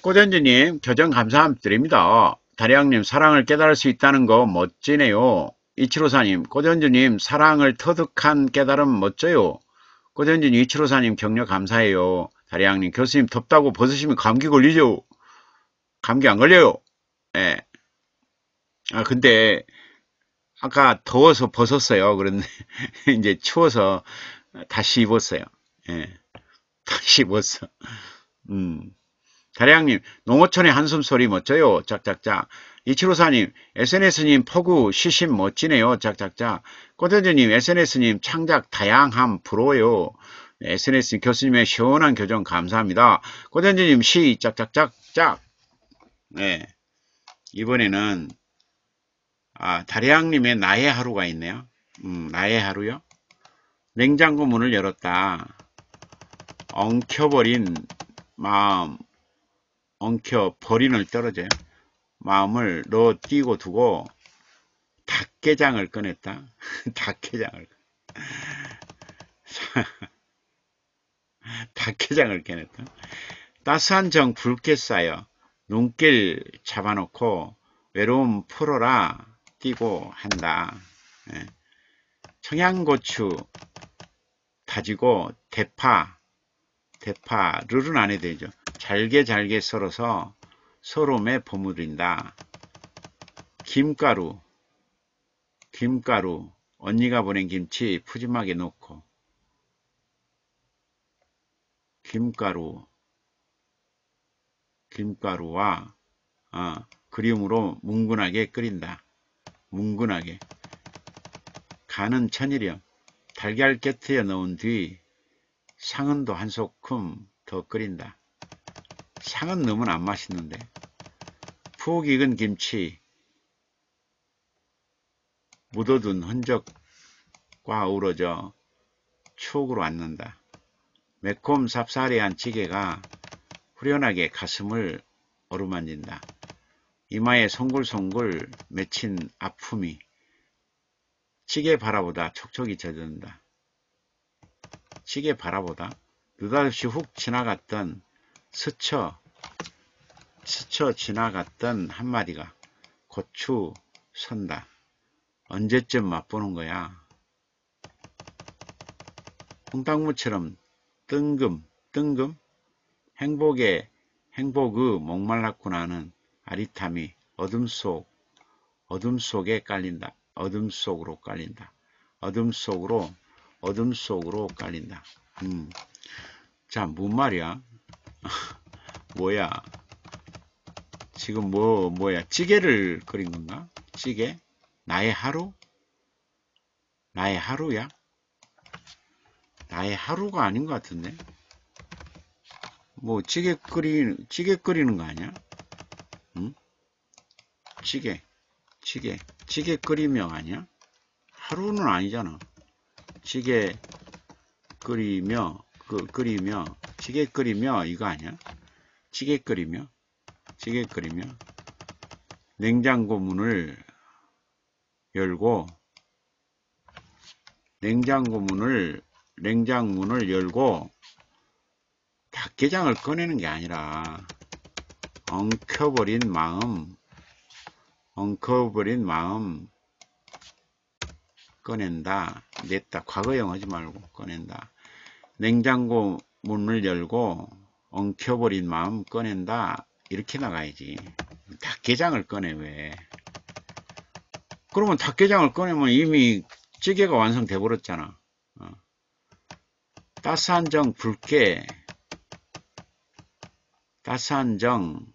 네, 꼬전주님 교정 감사드립니다. 다리왕님 사랑을 깨달을 수 있다는 거 멋지네요. 이치로사님 꼬전주님 사랑을 터득한 깨달음 멋져요. 꼬전주님 이치로사님 격려 감사해요. 다리왕님 교수님 덥다고 벗으시면 감기 걸리죠. 감기 안 걸려요. 예. 네. 아 근데 아까 더워서 벗었어요. 그런데 [laughs] 이제 추워서 다시 입었어요. 예. 다시 입었어. 음. 다량님, 농어촌의 한숨소리 멋져요. 짝짝짝. 이치로사님, SNS님 포구 시심 멋지네요. 짝짝짝. 꼬대주님, SNS님 창작 다양함 부러워요. SNS님 교수님의 시원한 교정 감사합니다. 꼬대주님 시 짝짝짝짝. 네. 이번에는 아, 다량님의 나의 하루가 있네요. 음, 나의 하루요. 냉장고 문을 열었다. 엉켜버린 마음 엉켜 버린을 떨어져요. 마음을 넣어 띄고 두고 닭게장을 꺼냈다. [laughs] 닭게장을 [laughs] 닭게장을 꺼냈다. 따스한 정 붉게 쌓여 눈길 잡아놓고 외로움 풀어라 띄고 한다. 예. 청양고추 다지고 대파 대파를은 안 해도 되죠. 잘게 잘게 썰어서 소름에 버무린다. 김가루, 김가루, 언니가 보낸 김치 푸짐하게 넣고 김가루, 김가루와 어, 그림으로 뭉근하게 끓인다. 뭉근하게. 간은 천일염, 달걀 깨트려 넣은 뒤 상은도 한 소끔 더 끓인다. 상은 너무 안 맛있는데 푹 익은 김치 묻어둔 흔적과 어우러져 추억으로 앉는다. 매콤 삽사리한 찌개가 후련하게 가슴을 어루만진다. 이마에 송글송글 맺힌 아픔이 찌개 바라보다 촉촉이 젖는다. 찌개 바라보다 느닷없이 훅 지나갔던 스쳐 스쳐 지나갔던 한마디가 고추 선다. 언제쯤 맛보는 거야? 홍당무처럼 뜬금 뜬금 행복에 행복의 목말랐구나는 아리탐이 어둠 속 어둠 속에 깔린다. 어둠 속으로 깔린다. 어둠 속으로 어둠 속으로 깔린다. 음. 자, 뭔 말이야? [laughs] 뭐야? 지금 뭐, 뭐야? 찌개를 끓인 건가? 찌개? 나의 하루? 나의 하루야? 나의 하루가 아닌 것 같은데? 뭐, 찌개 끓이, 찌개 끓이는 거 아니야? 응? 찌개, 찌개, 찌개 끓이며 아니야? 하루는 아니잖아. 찌개 끓이며, 그, 끓이며, 찌개 끓이며, 이거 아니야? 찌개 끓이며 찌개 끓이며 냉장고 문을 열고 냉장고 문을 냉장문을 열고 닭게장을 꺼내는 게 아니라 엉켜버린 마음 엉켜버린 마음 꺼낸다 냈다 과거형 하지 말고 꺼낸다 냉장고 문을 열고 엉켜버린 마음 꺼낸다 이렇게 나가야지 닭게장을 꺼내 왜 그러면 닭게장을 꺼내면 이미 찌개가 완성돼 버렸잖아 어. 따스한 정 붉게 따스한 정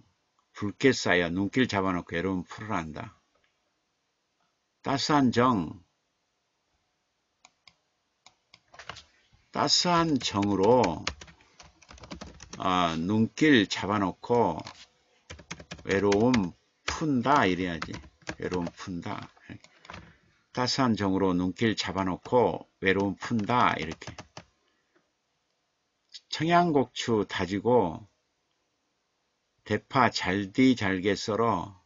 붉게 쌓여 눈길 잡아놓고 외로움 풀어란다. 따스한 정, 따스한 정으로 어, 눈길 잡아놓고 외로움 푼다 이래야지. 외로움 푼다. 따스한 정으로 눈길 잡아놓고 외로움 푼다 이렇게. 청양고추 다지고 대파 잘디 잘게 썰어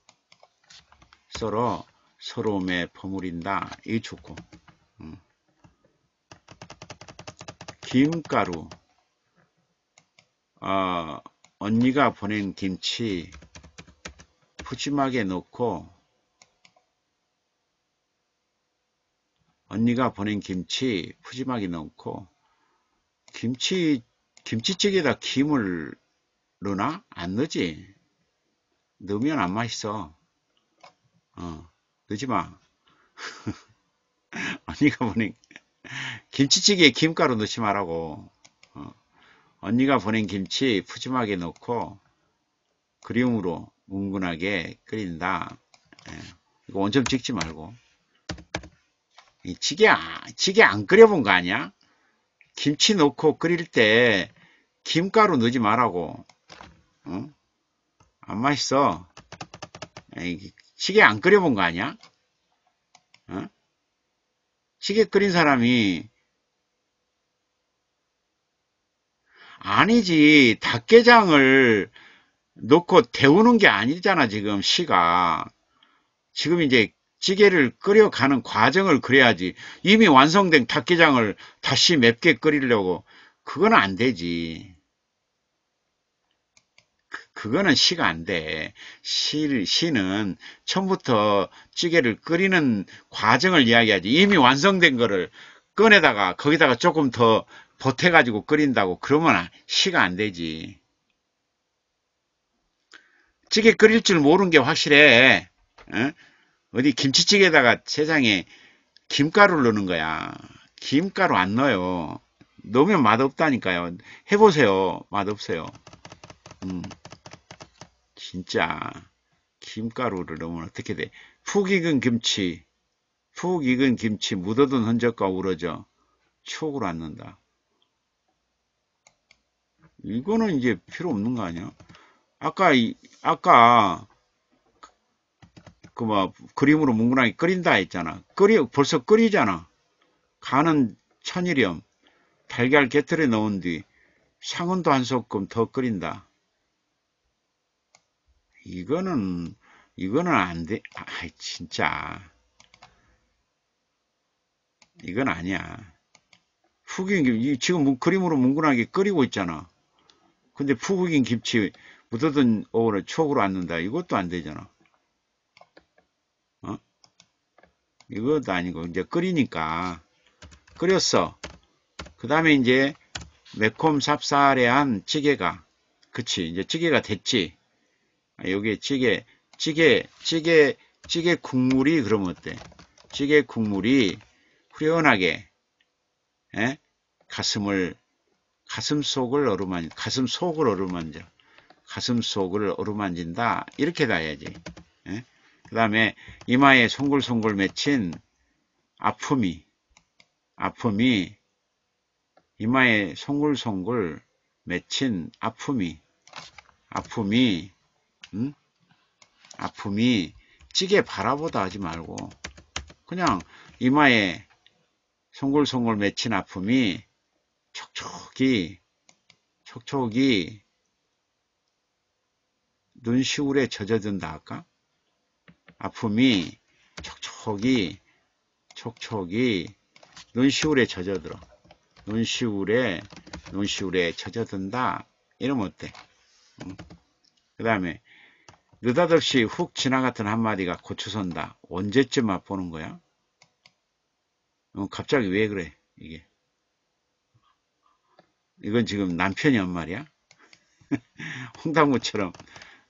썰어 서러움에 버무린다. 이 좋고. 음. 김가루 어, 언니가 보낸 김치 푸짐하게 넣고 언니가 보낸 김치 푸짐하게 넣고 김치 김치찌개에다 김을 넣나? 안 넣지? 넣으면 안 맛있어. 어, 넣지 마. [laughs] 언니가 보낸 김치찌개에 김가루 넣지 말라고. 어, 언니가 보낸 김치 푸짐하게 넣고 그리움으로 뭉근하게 끓인다. 예, 이거 원점 찍지 말고. 이 찌개, 찌개 안 끓여본 거 아니야? 김치 넣고 끓일 때 김가루 넣지 말라고. 어? 안 맛있어. 에이, 찌개 안 끓여본 거 아니야? 어? 찌개 끓인 사람이 아니지 닭게장을 넣고 데우는 게 아니잖아 지금 시가. 지금 이제 찌개를 끓여가는 과정을 그래야지. 이미 완성된 닭게장을 다시 맵게 끓이려고. 그건 안 되지 그거는 시가 안 돼. 시, 시는 처음부터 찌개를 끓이는 과정을 이야기하지. 이미 완성된 거를 꺼내다가 거기다가 조금 더 보태가지고 끓인다고 그러면 시가 안 되지. 찌개 끓일 줄 모르는 게 확실해. 어? 어디 김치찌개에다가 세상에 김가루를 넣는 거야. 김가루 안 넣어요. 넣으면 맛없다니까요. 해보세요. 맛없어요. 음. 진짜 김가루를 넣으면 어떻게 돼? 푹 익은 김치, 푹 익은 김치 묻어둔 흔적과 우러져 추억으로 앉는다. 이거는 이제 필요 없는 거 아니야? 아까 아까 그뭐 그림으로 뭉근하게 끓인다 했잖아. 끓이 벌써 끓이잖아. 간은 천일염 달걀 깨틀에 넣은 뒤 상은도 한 소끔 더 끓인다. 이거는 이거는 안 돼. 아, 진짜. 이건 아니야. 김 지금 그림으로 뭉근하게 끓이고 있잖아. 근데 푹인 김치 묻어둔 오를 추억으로 앉는다. 이것도 안 되잖아. 어? 이것도 아니고 이제 끓이니까 끓였어. 그 다음에 이제 매콤 삽살해한 찌개가 그치 이제 찌개가 됐지. 아, 여기 찌개, 찌개, 찌개, 찌개 국물이 그러면 어때? 찌개 국물이 후련하게 에? 예? 가슴을 가슴 속을 어루만 가슴 속을 어루만져 가슴 속을 어루만진다 이렇게 가야지 예? 그 다음에 이마에 송글송글 맺힌 아픔이 아픔이 이마에 송글송글 맺힌 아픔이 아픔이 응? 아픔이 찌개 바라보다 하지 말고 그냥 이마에 송골송골 맺힌 아픔이 촉촉이 촉촉이 눈시울에 젖어든다 할까? 아픔이 촉촉이 촉촉이 눈시울에 젖어들어 눈시울에 눈시울에 젖어든다 이러면 어때? 응? 그 다음에 느닷없이 훅 지나갔던 한마디가 고추선다. 언제쯤 맛보는 거야? 어, 갑자기 왜 그래 이게 이건 지금 남편이 한 말이야? [laughs] 홍당무처럼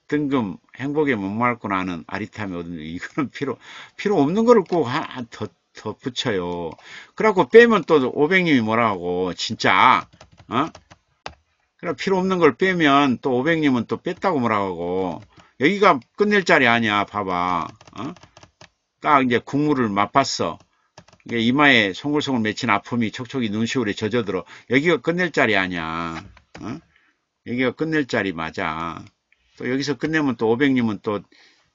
뜬금 행복에 못말고 나는 아리탐이 얻은 이거는 필요 필요 없는 거를 꼭더 더 붙여요. 그래갖고 빼면 또 500님이 뭐라 하고 진짜 어? 그래 필요 없는 걸 빼면 또 500님은 또 뺐다고 뭐라 하고 여기가 끝낼 자리 아니야. 봐봐. 어? 딱 이제 국물을 맛봤어. 이마에 송글송글 맺힌 아픔이 촉촉이 눈시울에 젖어들어. 여기가 끝낼 자리 아니야. 어? 여기가 끝낼 자리 맞아. 또 여기서 끝내면 또 500님은 또,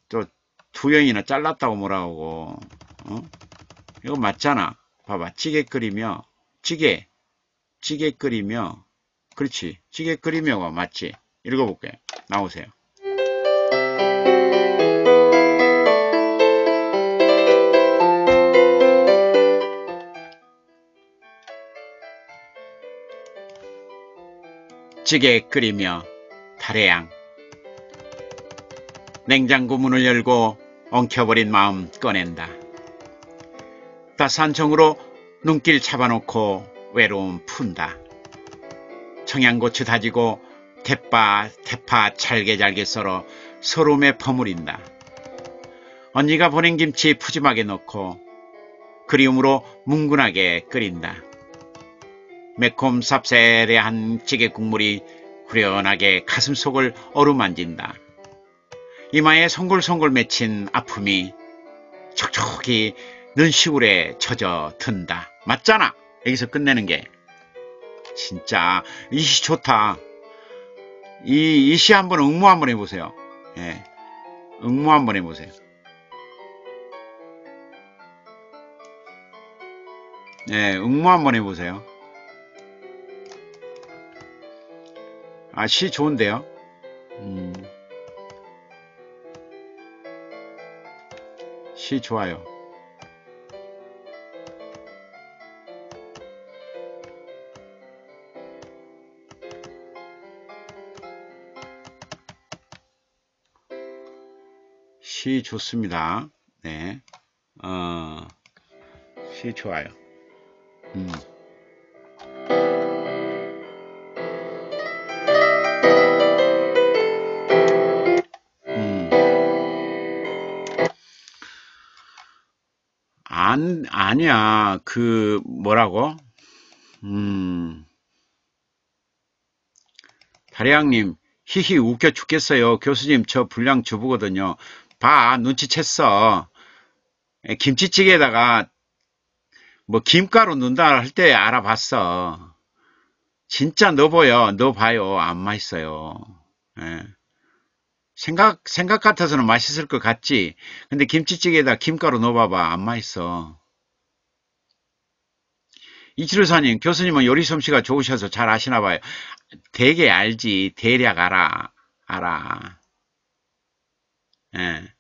또 두영이나 잘랐다고 뭐라고. 어? 이거 맞잖아. 봐봐. 찌개 끓이며, 찌개, 찌개 끓이며, 그렇지. 찌개 끓이며가 맞지. 읽어볼게. 나오세요. 찌개 끓이며 달의 양 냉장고 문을 열고 엉켜버린 마음 꺼낸다. 따스한 정으로 눈길 잡아놓고 외로움 푼다. 청양고추 다지고 대파, 대파 잘게 잘게 썰어 소름에 버무린다. 언니가 보낸 김치 푸짐하게 넣고 그리움으로 뭉근하게 끓인다. 매콤 쌉싸래한 찌개 국물이 후련하게 가슴속을 어루만진다. 이마에 송골송골 맺힌 아픔이 촉촉히 눈시울에 젖어 든다. 맞잖아. 여기서 끝내는 게. 진짜 이 시 좋다. 이, 이 시 한번 응모 한번 해보세요. 예. 응모 한번 해보세요. 예, 응모 한번 해보세요. 아, 시 좋은데요? 음. 시 좋아요. 시 좋습니다. 네. 어, 시 좋아요. 음. 음. 아니야. 그, 뭐라고? 음. 다리양님, 히히 웃겨 죽겠어요. 교수님, 저 불량 주부거든요. 봐, 눈치챘어. 에, 김치찌개에다가 뭐 김가루 넣는다 할 때 알아봤어. 진짜 넣어보여. 넣어봐요. 안 맛있어요. 예. 생각, 생각 같아서는 맛있을 것 같지. 근데 김치찌개에다 김가루 넣어봐봐. 안 맛있어. 이치루사님, 교수님은 요리 솜씨가 좋으셔서 잘 아시나 봐요. 되게 알지. 대략 알아. 알아. 예.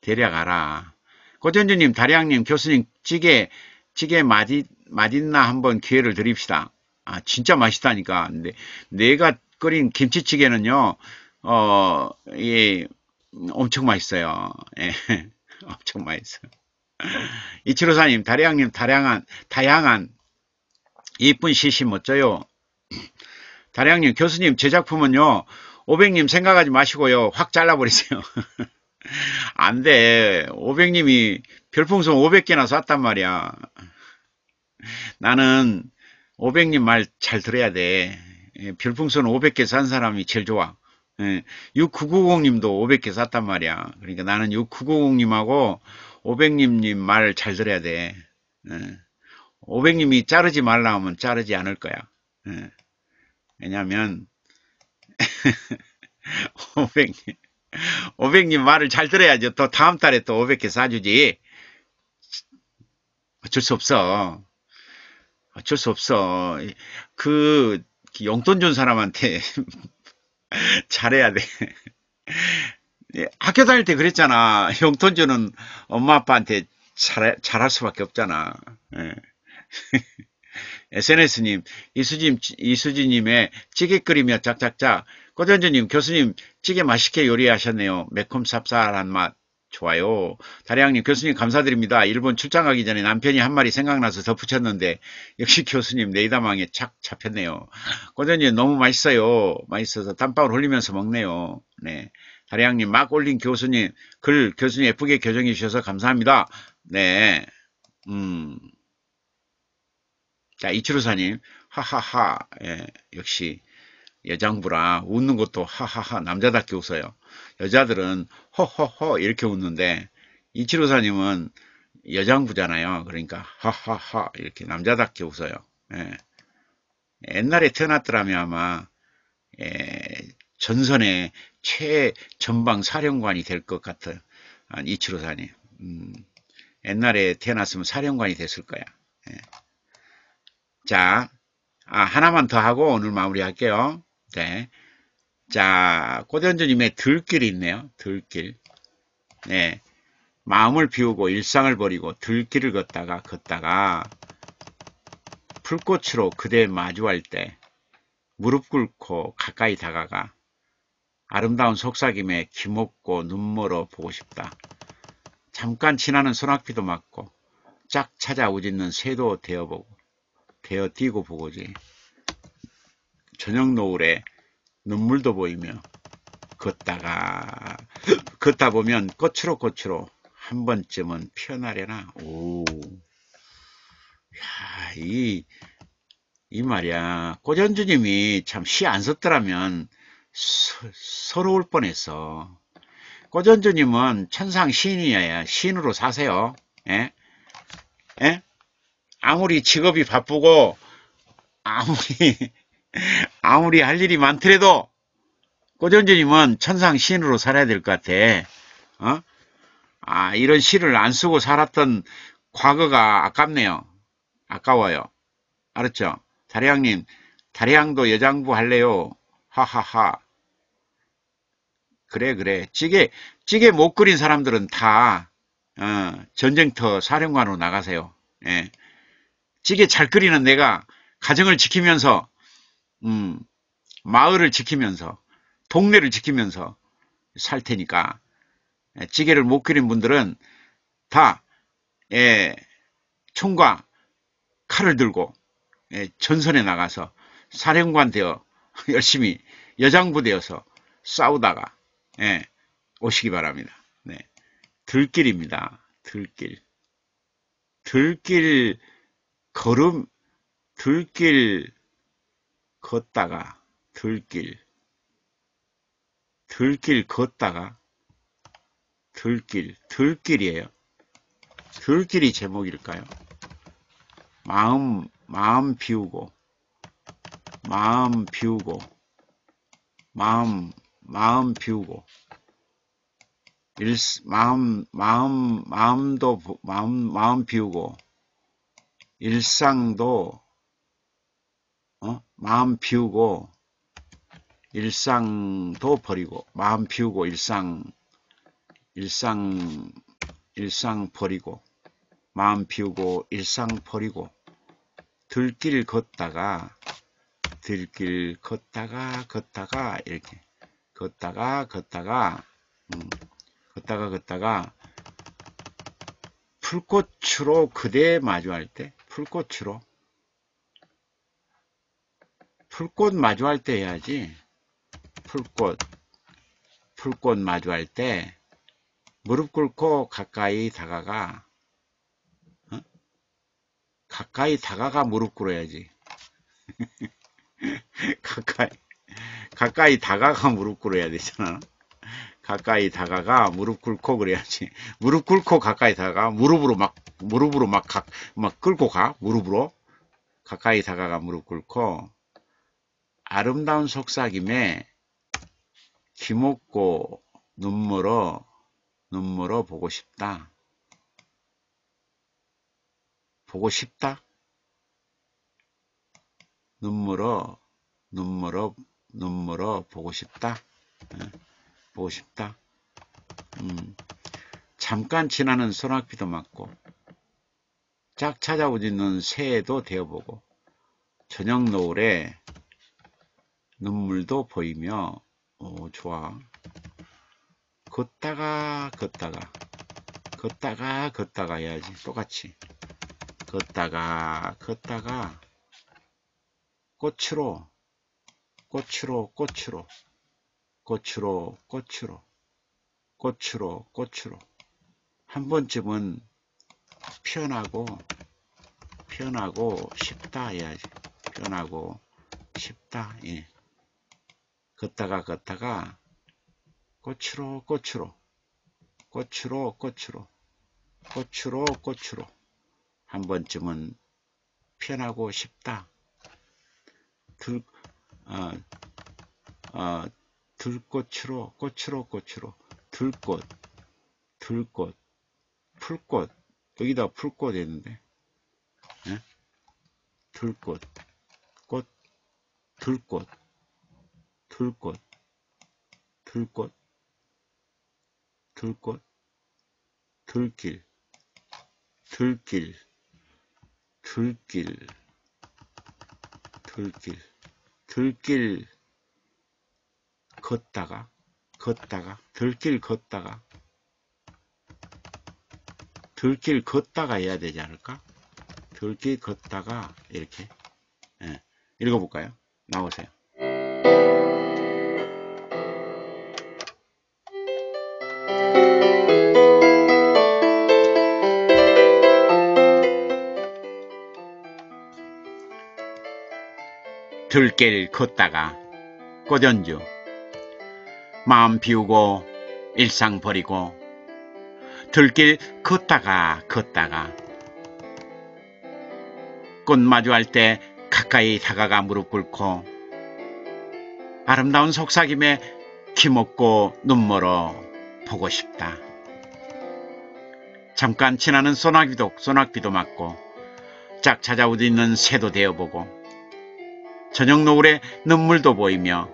대략 알아. 고전주님, 다리양님, 교수님, 찌개, 찌개 맛있, 맛있나 한번 기회를 드립시다. 아, 진짜 맛있다니까. 근데 내가 끓인 김치찌개는요, 어, 예, 엄청 맛있어요. 예, [laughs] 엄청 맛있어요. 이치로사님, 다량님, 다양한, 다양한, 이쁜 시시 멋져요. 다량님, 교수님, 제 작품은요, 500님 생각하지 마시고요, 확 잘라버리세요. [laughs] 안 돼. 500님이 별풍선 500개나 쐈단 말이야. 나는 500님 말 잘 들어야 돼. 예, 별풍선 500개 산 사람이 제일 좋아. 6990님도 500개 샀단 말이야. 그러니까 나는 6990님하고 500님님 말 잘 들어야 돼. 500님이 예. 자르지 말라 하면 자르지 않을 거야. 예. 왜냐면 [laughs] 500님 500님 말을 잘 들어야죠. 또 다음 달에 또 500개 사주지. 어쩔 수 없어. 어쩔 수 없어. 그 용돈 준 사람한테 [laughs] 잘해야 돼. 예, 학교 다닐 때 그랬잖아. 용돈 주는 엄마 아빠한테 잘, 잘할 수밖에 없잖아. 예. [laughs] SNS님, 이수진, 이수진님의 찌개 끓이며 짝짝짝. 꼬전주님, 교수님, 찌개 맛있게 요리하셨네요. 매콤 쌉쌀한 맛. 좋아요. 다리양님, 교수님 감사드립니다. 일본 출장 가기 전에 남편이 한 마리 생각나서 덧붙였는데, 역시 교수님 네이다망에 착 잡혔네요. 꼬전님, 너무 맛있어요. 맛있어서 땀방울 흘리면서 먹네요. 네. 다리양님, 막 올린 교수님, 글 교수님 예쁘게 교정해 주셔서 감사합니다. 네. 음. 자, 이치루사님, 하하하, 예, 역시, 여장부라 웃는 것도 하하하 남자답게 웃어요. 여자들은 허허허 이렇게 웃는데 이치로사님은 여장부잖아요. 그러니까 하하하 이렇게 남자답게 웃어요. 예. 옛날에 태어났더라면 아마 예, 전선의 최전방 사령관이 될 것 같은 아, 이치로사님. 음, 옛날에 태어났으면 사령관이 됐을 거야. 예. 자, 아, 하나만 더 하고 오늘 마무리할게요. 네. 자, 고전주님의 들길이 있네요. 들길. 네. 마음을 비우고 일상을 버리고 들길을 걷다가 걷다가 풀꽃으로 그대 마주할 때 무릎 꿇고 가까이 다가가 아름다운 속삭임에 기먹고 눈물어 보고 싶다. 잠깐 지나는 소낙비도 맞고 짝 찾아 우짖는 새도 되어보고 되어 뛰고 보고지. 저녁 노을에 눈물도 보이며 걷다가 [laughs] 걷다 보면 꽃으로 꽃으로 한 번쯤은 피어나려나. 오. 야, 이, 이 말이야. 고전주님이 참 시 안 썼더라면 서, 서러울 뻔했어. 고전주님은 천상 시인이야. 시인으로 사세요. 예? 예? 아무리 직업이 바쁘고, 아무리, [laughs] 아무리 할 일이 많더라도, 고전주님은 천상 시인으로 살아야 될 것 같아. 어? 아, 이런 시를 안 쓰고 살았던 과거가 아깝네요. 아까워요. 알았죠? 다리양님, 다리양도 여장부 할래요? 하하하. 그래, 그래. 찌개, 찌개 못 끓인 사람들은 다, 어, 전쟁터 사령관으로 나가세요. 예. 찌개 잘 끓이는 내가 가정을 지키면서, 음, 마을을 지키면서, 동네를 지키면서 살 테니까, 예, 찌개를 못 끓인 분들은 다, 예, 총과 칼을 들고, 예, 전선에 나가서 사령관 되어 [laughs] 열심히 여장부 되어서 싸우다가, 예, 오시기 바랍니다. 네. 들길입니다. 들길. 들길 걸음, 들길 걷다가, 들길. 들길 걷다가, 들길, 들길이에요. 들길이 제목일까요? 마음, 마음 비우고, 마음 비우고, 마음, 마음 비우고, 일, 마음, 마음, 마음도, 마음, 마음 비우고, 일상도, 어? 마음 비우고, 일상도 버리고, 마음 비우고, 일상, 일상, 일상 버리고, 마음 비우고, 일상 버리고, 들길 걷다가, 들길 걷다가, 걷다가, 이렇게, 걷다가, 걷다가, 음, 걷다가, 걷다가, 풀꽃으로 그대 마주할 때, 풀꽃으로, 풀꽃 마주할 때 해야지, 풀꽃, 풀꽃 마주할 때, 무릎 꿇고 가까이 다가가. 어? 가까이 다가가 무릎 꿇어야지. [laughs] 가까이 가까이 다가가 무릎 꿇어야 되잖아 가까이 다가가 무릎 꿇고 그래야지 [laughs] 무릎 꿇고 가까이 다가가 무릎으로 막 무릎으로 막, 가, 막 끌고 가 무릎으로 가까이 다가가 무릎 꿇고 아름다운 속삭임에 기먹고 눈물어 눈물어 보고 싶다. 보고 싶다? 눈물어, 눈물어, 눈물어 보고 싶다. 네. 보고 싶다. 음, 잠깐 지나는 소낙비도 맞고, 짝 찾아오지는 새해도 되어보고, 저녁 노을에 눈물도 보이며, 오, 좋아. 걷다가 걷다가 걷다가 걷다가 해야지 똑같이 걷다가 걷다가 꽃으로 꽃으로 꽃으로 꽃으로 꽃으로 꽃으로 꽃으로. 한 번쯤은 피어나고 피어나고 싶다 해야지. 피어나고 싶다 예. 걷다가 걷다가 꽃으로 꽃으로. 꽃으로 꽃으로. 꽃으로 꽃으로. 한 번쯤은 편하고 싶다. 들, 어, 어, 들꽃으로 꽃으로 꽃으로. 들꽃 들꽃 풀꽃. 여기다 풀꽃 했는데. 예? 들꽃 꽃 들꽃 들꽃 들꽃 들꽃 들길 들길 들길 들길 들길 걷다가 걷다가 들길 걷다가 들길 걷다가 해야 되지 않을까? 들길 걷다가 이렇게 예. 읽어볼까요? 나오세요. 들길 걷다가 꽃연주 마음 비우고 일상 버리고 들길 걷다가 걷다가 꽃 마주할 때 가까이 다가가 무릎 꿇고 아름다운 속삭임에 기먹고 눈멀어 보고 싶다. 잠깐 지나는 소나기도 소낙비도 맞고 짝 찾아오고 있는 새도 되어보고 저녁 노을에 눈물도 보이며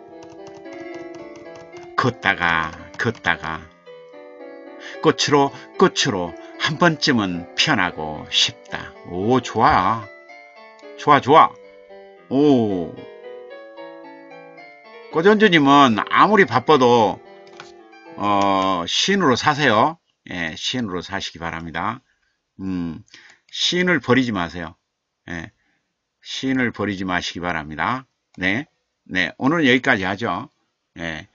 걷다가 걷다가 꽃으로 꽃으로 한 번쯤은 편하고 싶다. 오 좋아 좋아 좋아 오 꼬전주님은 아무리 바빠도 어, 시인으로 사세요. 예, 시인으로 사시기 바랍니다. 음, 시인을 버리지 마세요. 예, 시인을 버리지 마시기 바랍니다. 네, 네, 오늘은 여기까지 하죠. 예,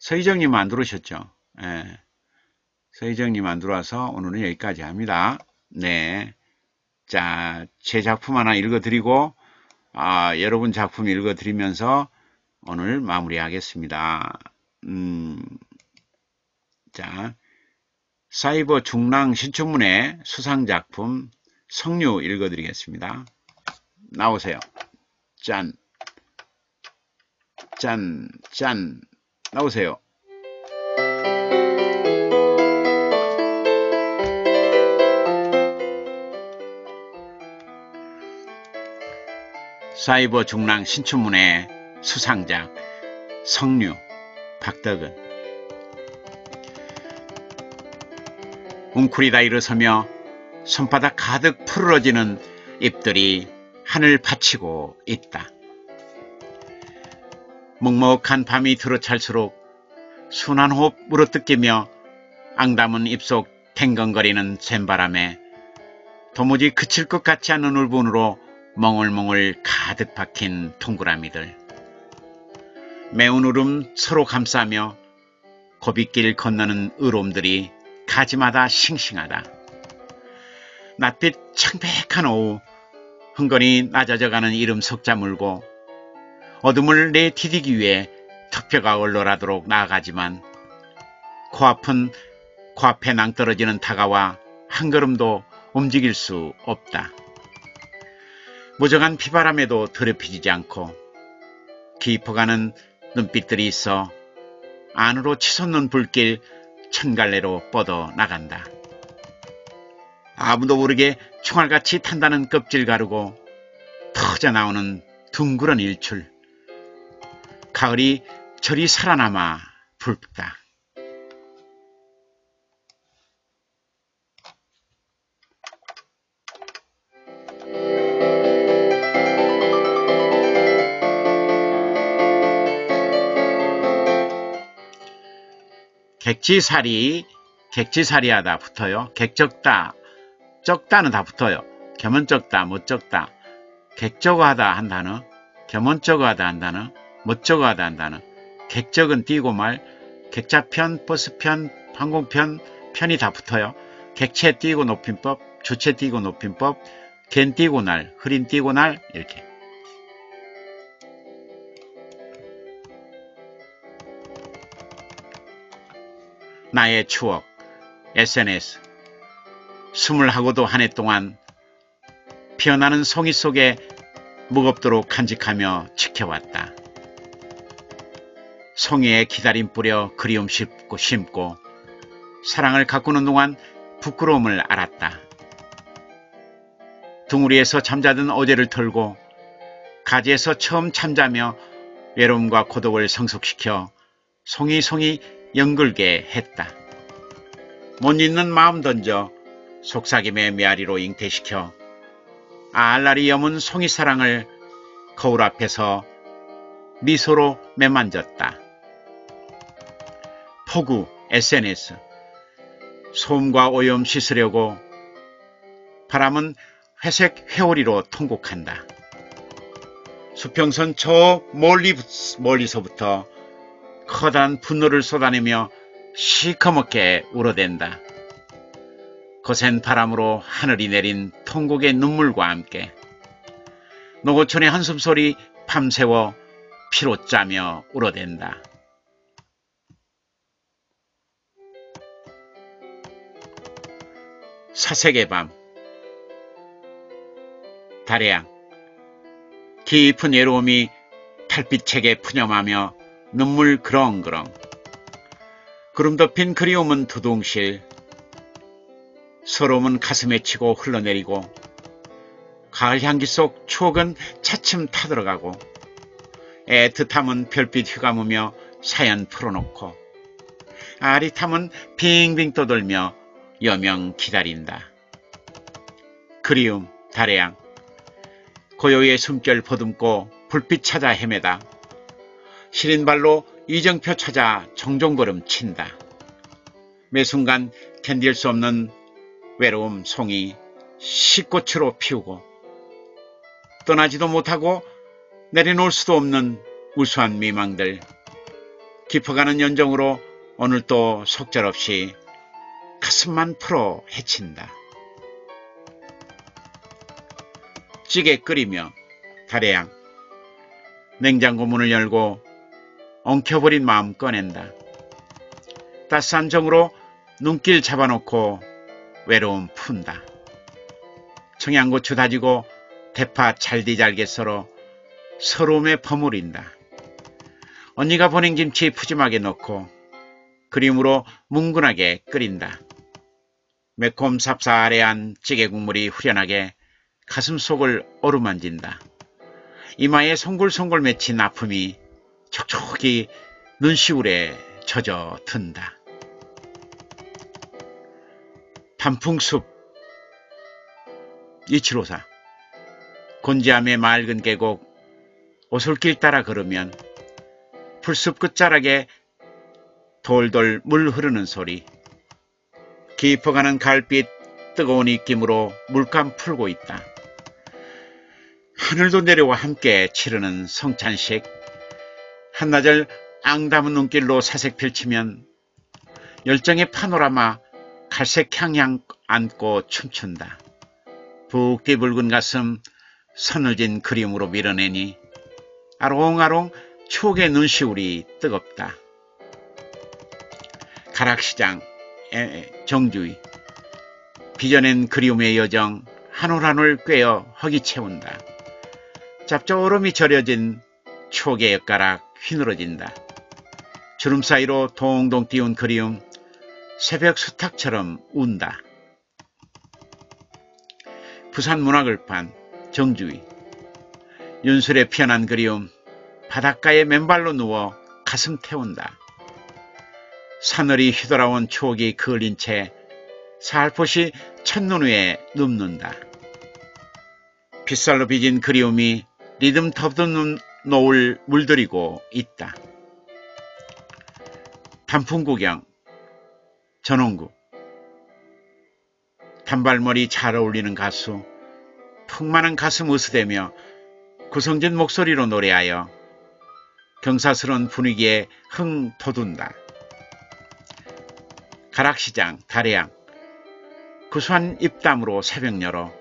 서희정님 안 들어오셨죠? 예, 서희정님 안 들어와서 오늘은 여기까지 합니다. 네, 자, 제 작품 하나 읽어드리고, 아, 여러분 작품 읽어드리면서 오늘 마무리하겠습니다. 음, 자, 사이버 중랑 신춘문의 수상작품 성류 읽어드리겠습니다. 나오세요. 짠, 짠, 짠, 나오세요. 사이버 중랑 신춘문의 수상작 성류 박덕은 웅크리다 일어서며 손바닥 가득 푸르러지는 잎들이 하늘 받치고 있다. 먹먹한 밤이 들어찰수록 순한 호흡 물어뜯기며 앙담은 입속 탱건거리는 샘바람에 도무지 그칠 것 같지 않은 울분으로 멍울멍울 가득 박힌 동그라미들. 매운 울음 서로 감싸며 고빗길 건너는 의롬들이 가지마다 싱싱하다. 낯빛 창백한 오후 흥건히 낮아져가는 이름 석자 물고 어둠을 내디디기 위해 턱뼈가 얼얼하도록 나아가지만 코앞은 코앞에 낭떨어지는 다가와 한 걸음도 움직일 수 없다. 무정한 피바람에도 더럽혀지지 않고 깊어가는 눈빛들이 있어 안으로 치솟는 불길 천갈래로 뻗어 나간다. 아무도 모르게 총알같이 탄다는 껍질 가르고 터져 나오는 둥그런 일출. 가을이 저리 살아남아 붉다. 객지살이 객지살이하다 붙어요. 객적다 적다는 다 붙어요. 겸언적다 못적다 객적하다 한 단어 겸언적하다 한 단어 멋져가다 한다는 객적은 뛰고 말 객차편, 버스편, 항공편, 편이 다 붙어요. 객체 띄고 높임법, 주체 띄고 높임법, 갠 띄고 날, 흐린 띄고 날 이렇게 나의 추억, SNS 스물하고도 한 해 동안 피어나는 송이 속에 무겁도록 간직하며 지켜왔다. 송이에 기다림 뿌려 그리움 심고 심고 사랑을 가꾸는 동안 부끄러움을 알았다. 둥우리에서 잠자던 어제를 털고 가지에서 처음 잠자며 외로움과 고독을 성숙시켜 송이송이 연글게 했다. 못 잊는 마음 던져 속삭임의 메아리로 잉태시켜 알알이 여문 송이 사랑을 거울 앞에서 미소로 매만졌다. 폭우, SNS, 소음과 오염 씻으려고 바람은 회색 회오리로 통곡한다. 수평선 저 멀리, 멀리서부터 커다란 분노를 쏟아내며 시커멓게 울어댄다. 거센 바람으로 하늘이 내린 통곡의 눈물과 함께 노고천의 한숨소리 밤새워 피로 짜며 울어댄다. 사색의 밤. 달해양 깊은 외로움이 달빛책에 푸념하며 눈물 그렁그렁. 구름 덮인 그리움은 두둥실 서러움은 가슴에 치고 흘러내리고 가을 향기 속 추억은 차츰 타들어가고 애틋함은 별빛 휘감으며 사연 풀어놓고 아릿함은 빙빙 떠돌며 여명 기다린다. 그리움 달해양 고요의 숨결 보듬고 불빛 찾아 헤매다. 시린 발로 이정표 찾아 정종걸음 친다. 매 순간 견딜 수 없는 외로움 송이 시꽃으로 피우고 떠나지도 못하고 내려놓을 수도 없는 우수한 미망들 깊어가는 연정으로 오늘 또 속절없이 가슴만 풀어 헤친다. 찌개 끓이며 달래양 냉장고 문을 열고 엉켜버린 마음 꺼낸다. 따스한 정으로 눈길 잡아놓고 외로움 푼다. 청양고추 다지고 대파 잘디 잘게 썰어 서러움에 버무린다. 언니가 보낸 김치 푸짐하게 넣고 그림으로 뭉근하게 끓인다. 매콤 삽사래한 찌개 국물이 후련하게 가슴 속을 어루만진다. 이마에 송골송골 맺힌 아픔이 촉촉히 눈시울에 젖어 든다. 단풍숲 이치로사 곤지암의 맑은 계곡 오솔길 따라 걸으면 풀숲 끝자락에 돌돌 물 흐르는 소리 깊어가는 갈빛 뜨거운 입김으로 물감 풀고 있다. 하늘도 내려와 함께 치르는 성찬식 한나절 앙담은 눈길로 사색 펼치면 열정의 파노라마 갈색 향향 안고 춤춘다. 붓기 붉은 가슴 서늘진 그림으로 밀어내니 아롱아롱 추억의 눈시울이 뜨겁다. 가락시장 정주의 빚어낸 그리움의 여정 한 올 한 올 꿰어 허기 채운다. 짭조름이 절여진 추억의 엿가락 휘늘어진다. 주름 사이로 동동 띄운 그리움 새벽 수탉처럼 운다. 부산 문화글판 정주희 윤술의 피어난 그리움 바닷가에 맨발로 누워 가슴 태운다. 사늘이 휘돌아온 추억이 그을린 채 살포시 첫눈 위에 눕는다. 빗살로 빚은 그리움이 리듬 터듬는 노을 물들이고 있다. 단풍 구경 전원구 단발머리 잘 어울리는 가수 풍만한 가슴 으스대며 구성진 목소리로 노래하여 경사스러운 분위기에 흥 돋운다. 가락시장 다래양 구수한 입담으로 새벽 열어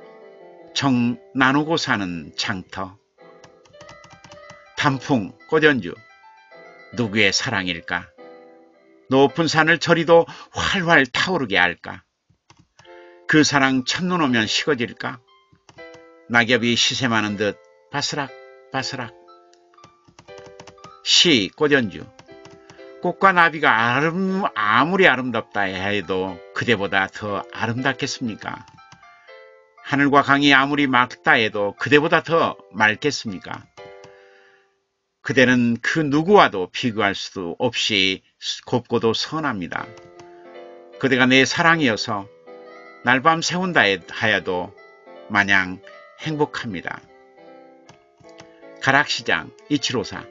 정 나누고 사는 장터 단풍 꽃연주 누구의 사랑일까 높은 산을 저리도 활활 타오르게 할까? 그 사랑 첫눈 오면 식어질까? 낙엽이 시샘하는 듯 바스락 바스락 시 꽃연주 꽃과 나비가 아름, 아무리 아름답다 해도 그대보다 더 아름답겠습니까? 하늘과 강이 아무리 맑다 해도 그대보다 더 맑겠습니까? 그대는 그 누구와도 비교할 수 없이 곱고도 선합니다. 그대가 내 사랑이어서 날밤 세운다 하여도 마냥 행복합니다. 가락시장 이치로사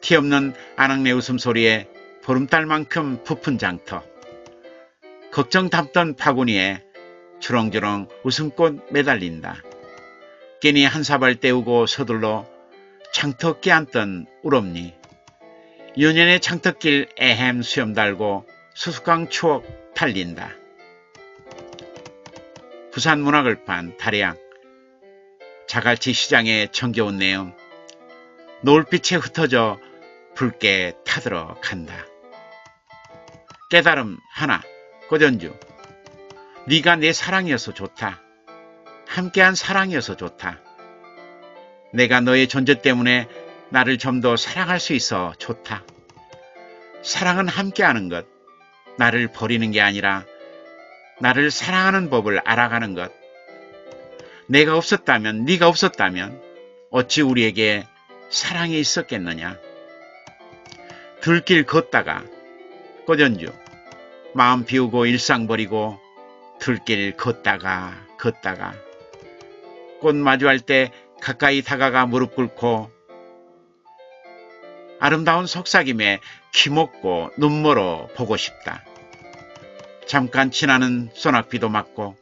티 없는 아낙네 웃음소리에 보름달만큼 부푼 장터 걱정 담던 바구니에 주렁주렁 웃음꽃 매달린다. 끼니 한 사발 떼우고 서둘러 창터 깨앉던 우럽니 유년의 창터길 애헴 수염 달고 수수강 추억 달린다. 부산 문화글판 다리양 자갈치 시장에 정겨운 내용 노을빛에 흩어져 붉게 타들어 간다. 깨달음 하나 고전주 네가 내 사랑이어서 좋다. 함께한 사랑이어서 좋다. 내가 너의 존재 때문에 나를 좀 더 사랑할 수 있어 좋다. 사랑은 함께하는 것, 나를 버리는 게 아니라 나를 사랑하는 법을 알아가는 것. 내가 없었다면, 네가 없었다면 어찌 우리에게 사랑이 있었겠느냐. 들길 걷다가 꼬전주 마음 비우고 일상 버리고 들길 걷다가 걷다가 꽃 마주할 때 가까이 다가가 무릎 꿇고 아름다운 속삭임에 키먹고 눈물어 보고 싶다. 잠깐 지나는 소낙비도 맞고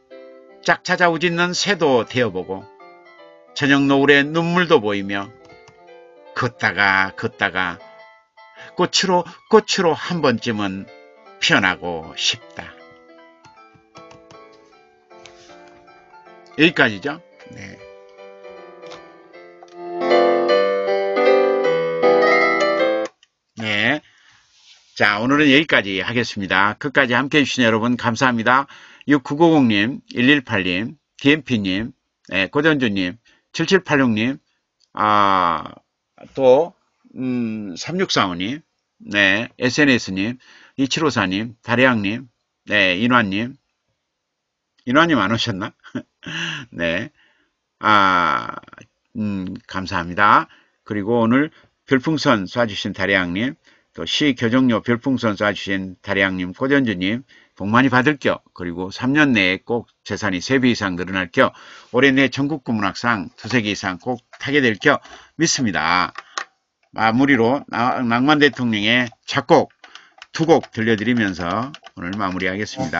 짝 찾아 우짖는 새도 되어보고 저녁 노을에 눈물도 보이며 걷다가 걷다가 꽃으로 꽃으로 한 번쯤은 피어나고 싶다. 여기까지죠. 네. 네. 자, 오늘은 여기까지 하겠습니다. 끝까지 함께 해주신 여러분 감사합니다. 6990님, 118님, DMP님, 네, 고전주님, 7786님, 아, 또, 음, 3645님, 네, SNS님, 2754님, 다리양님, 네, 인환님, 인환님 안 오셨나? [laughs] 네, 아, 음, 감사합니다. 그리고 오늘 별풍선 쏴주신 다리양님, 또 시 교정료 별풍선 쏴주신 다리양님, 고전주님, 복 많이 받을 겨, 그리고 3년 내에 꼭 재산이 3배 이상 늘어날 겨, 올해 내 전국구 문학상 두세 개 이상 꼭 타게 될겨 믿습니다. 마무리로 낭만 대통령의 작곡 두 곡 들려드리면서 오늘 마무리하겠습니다.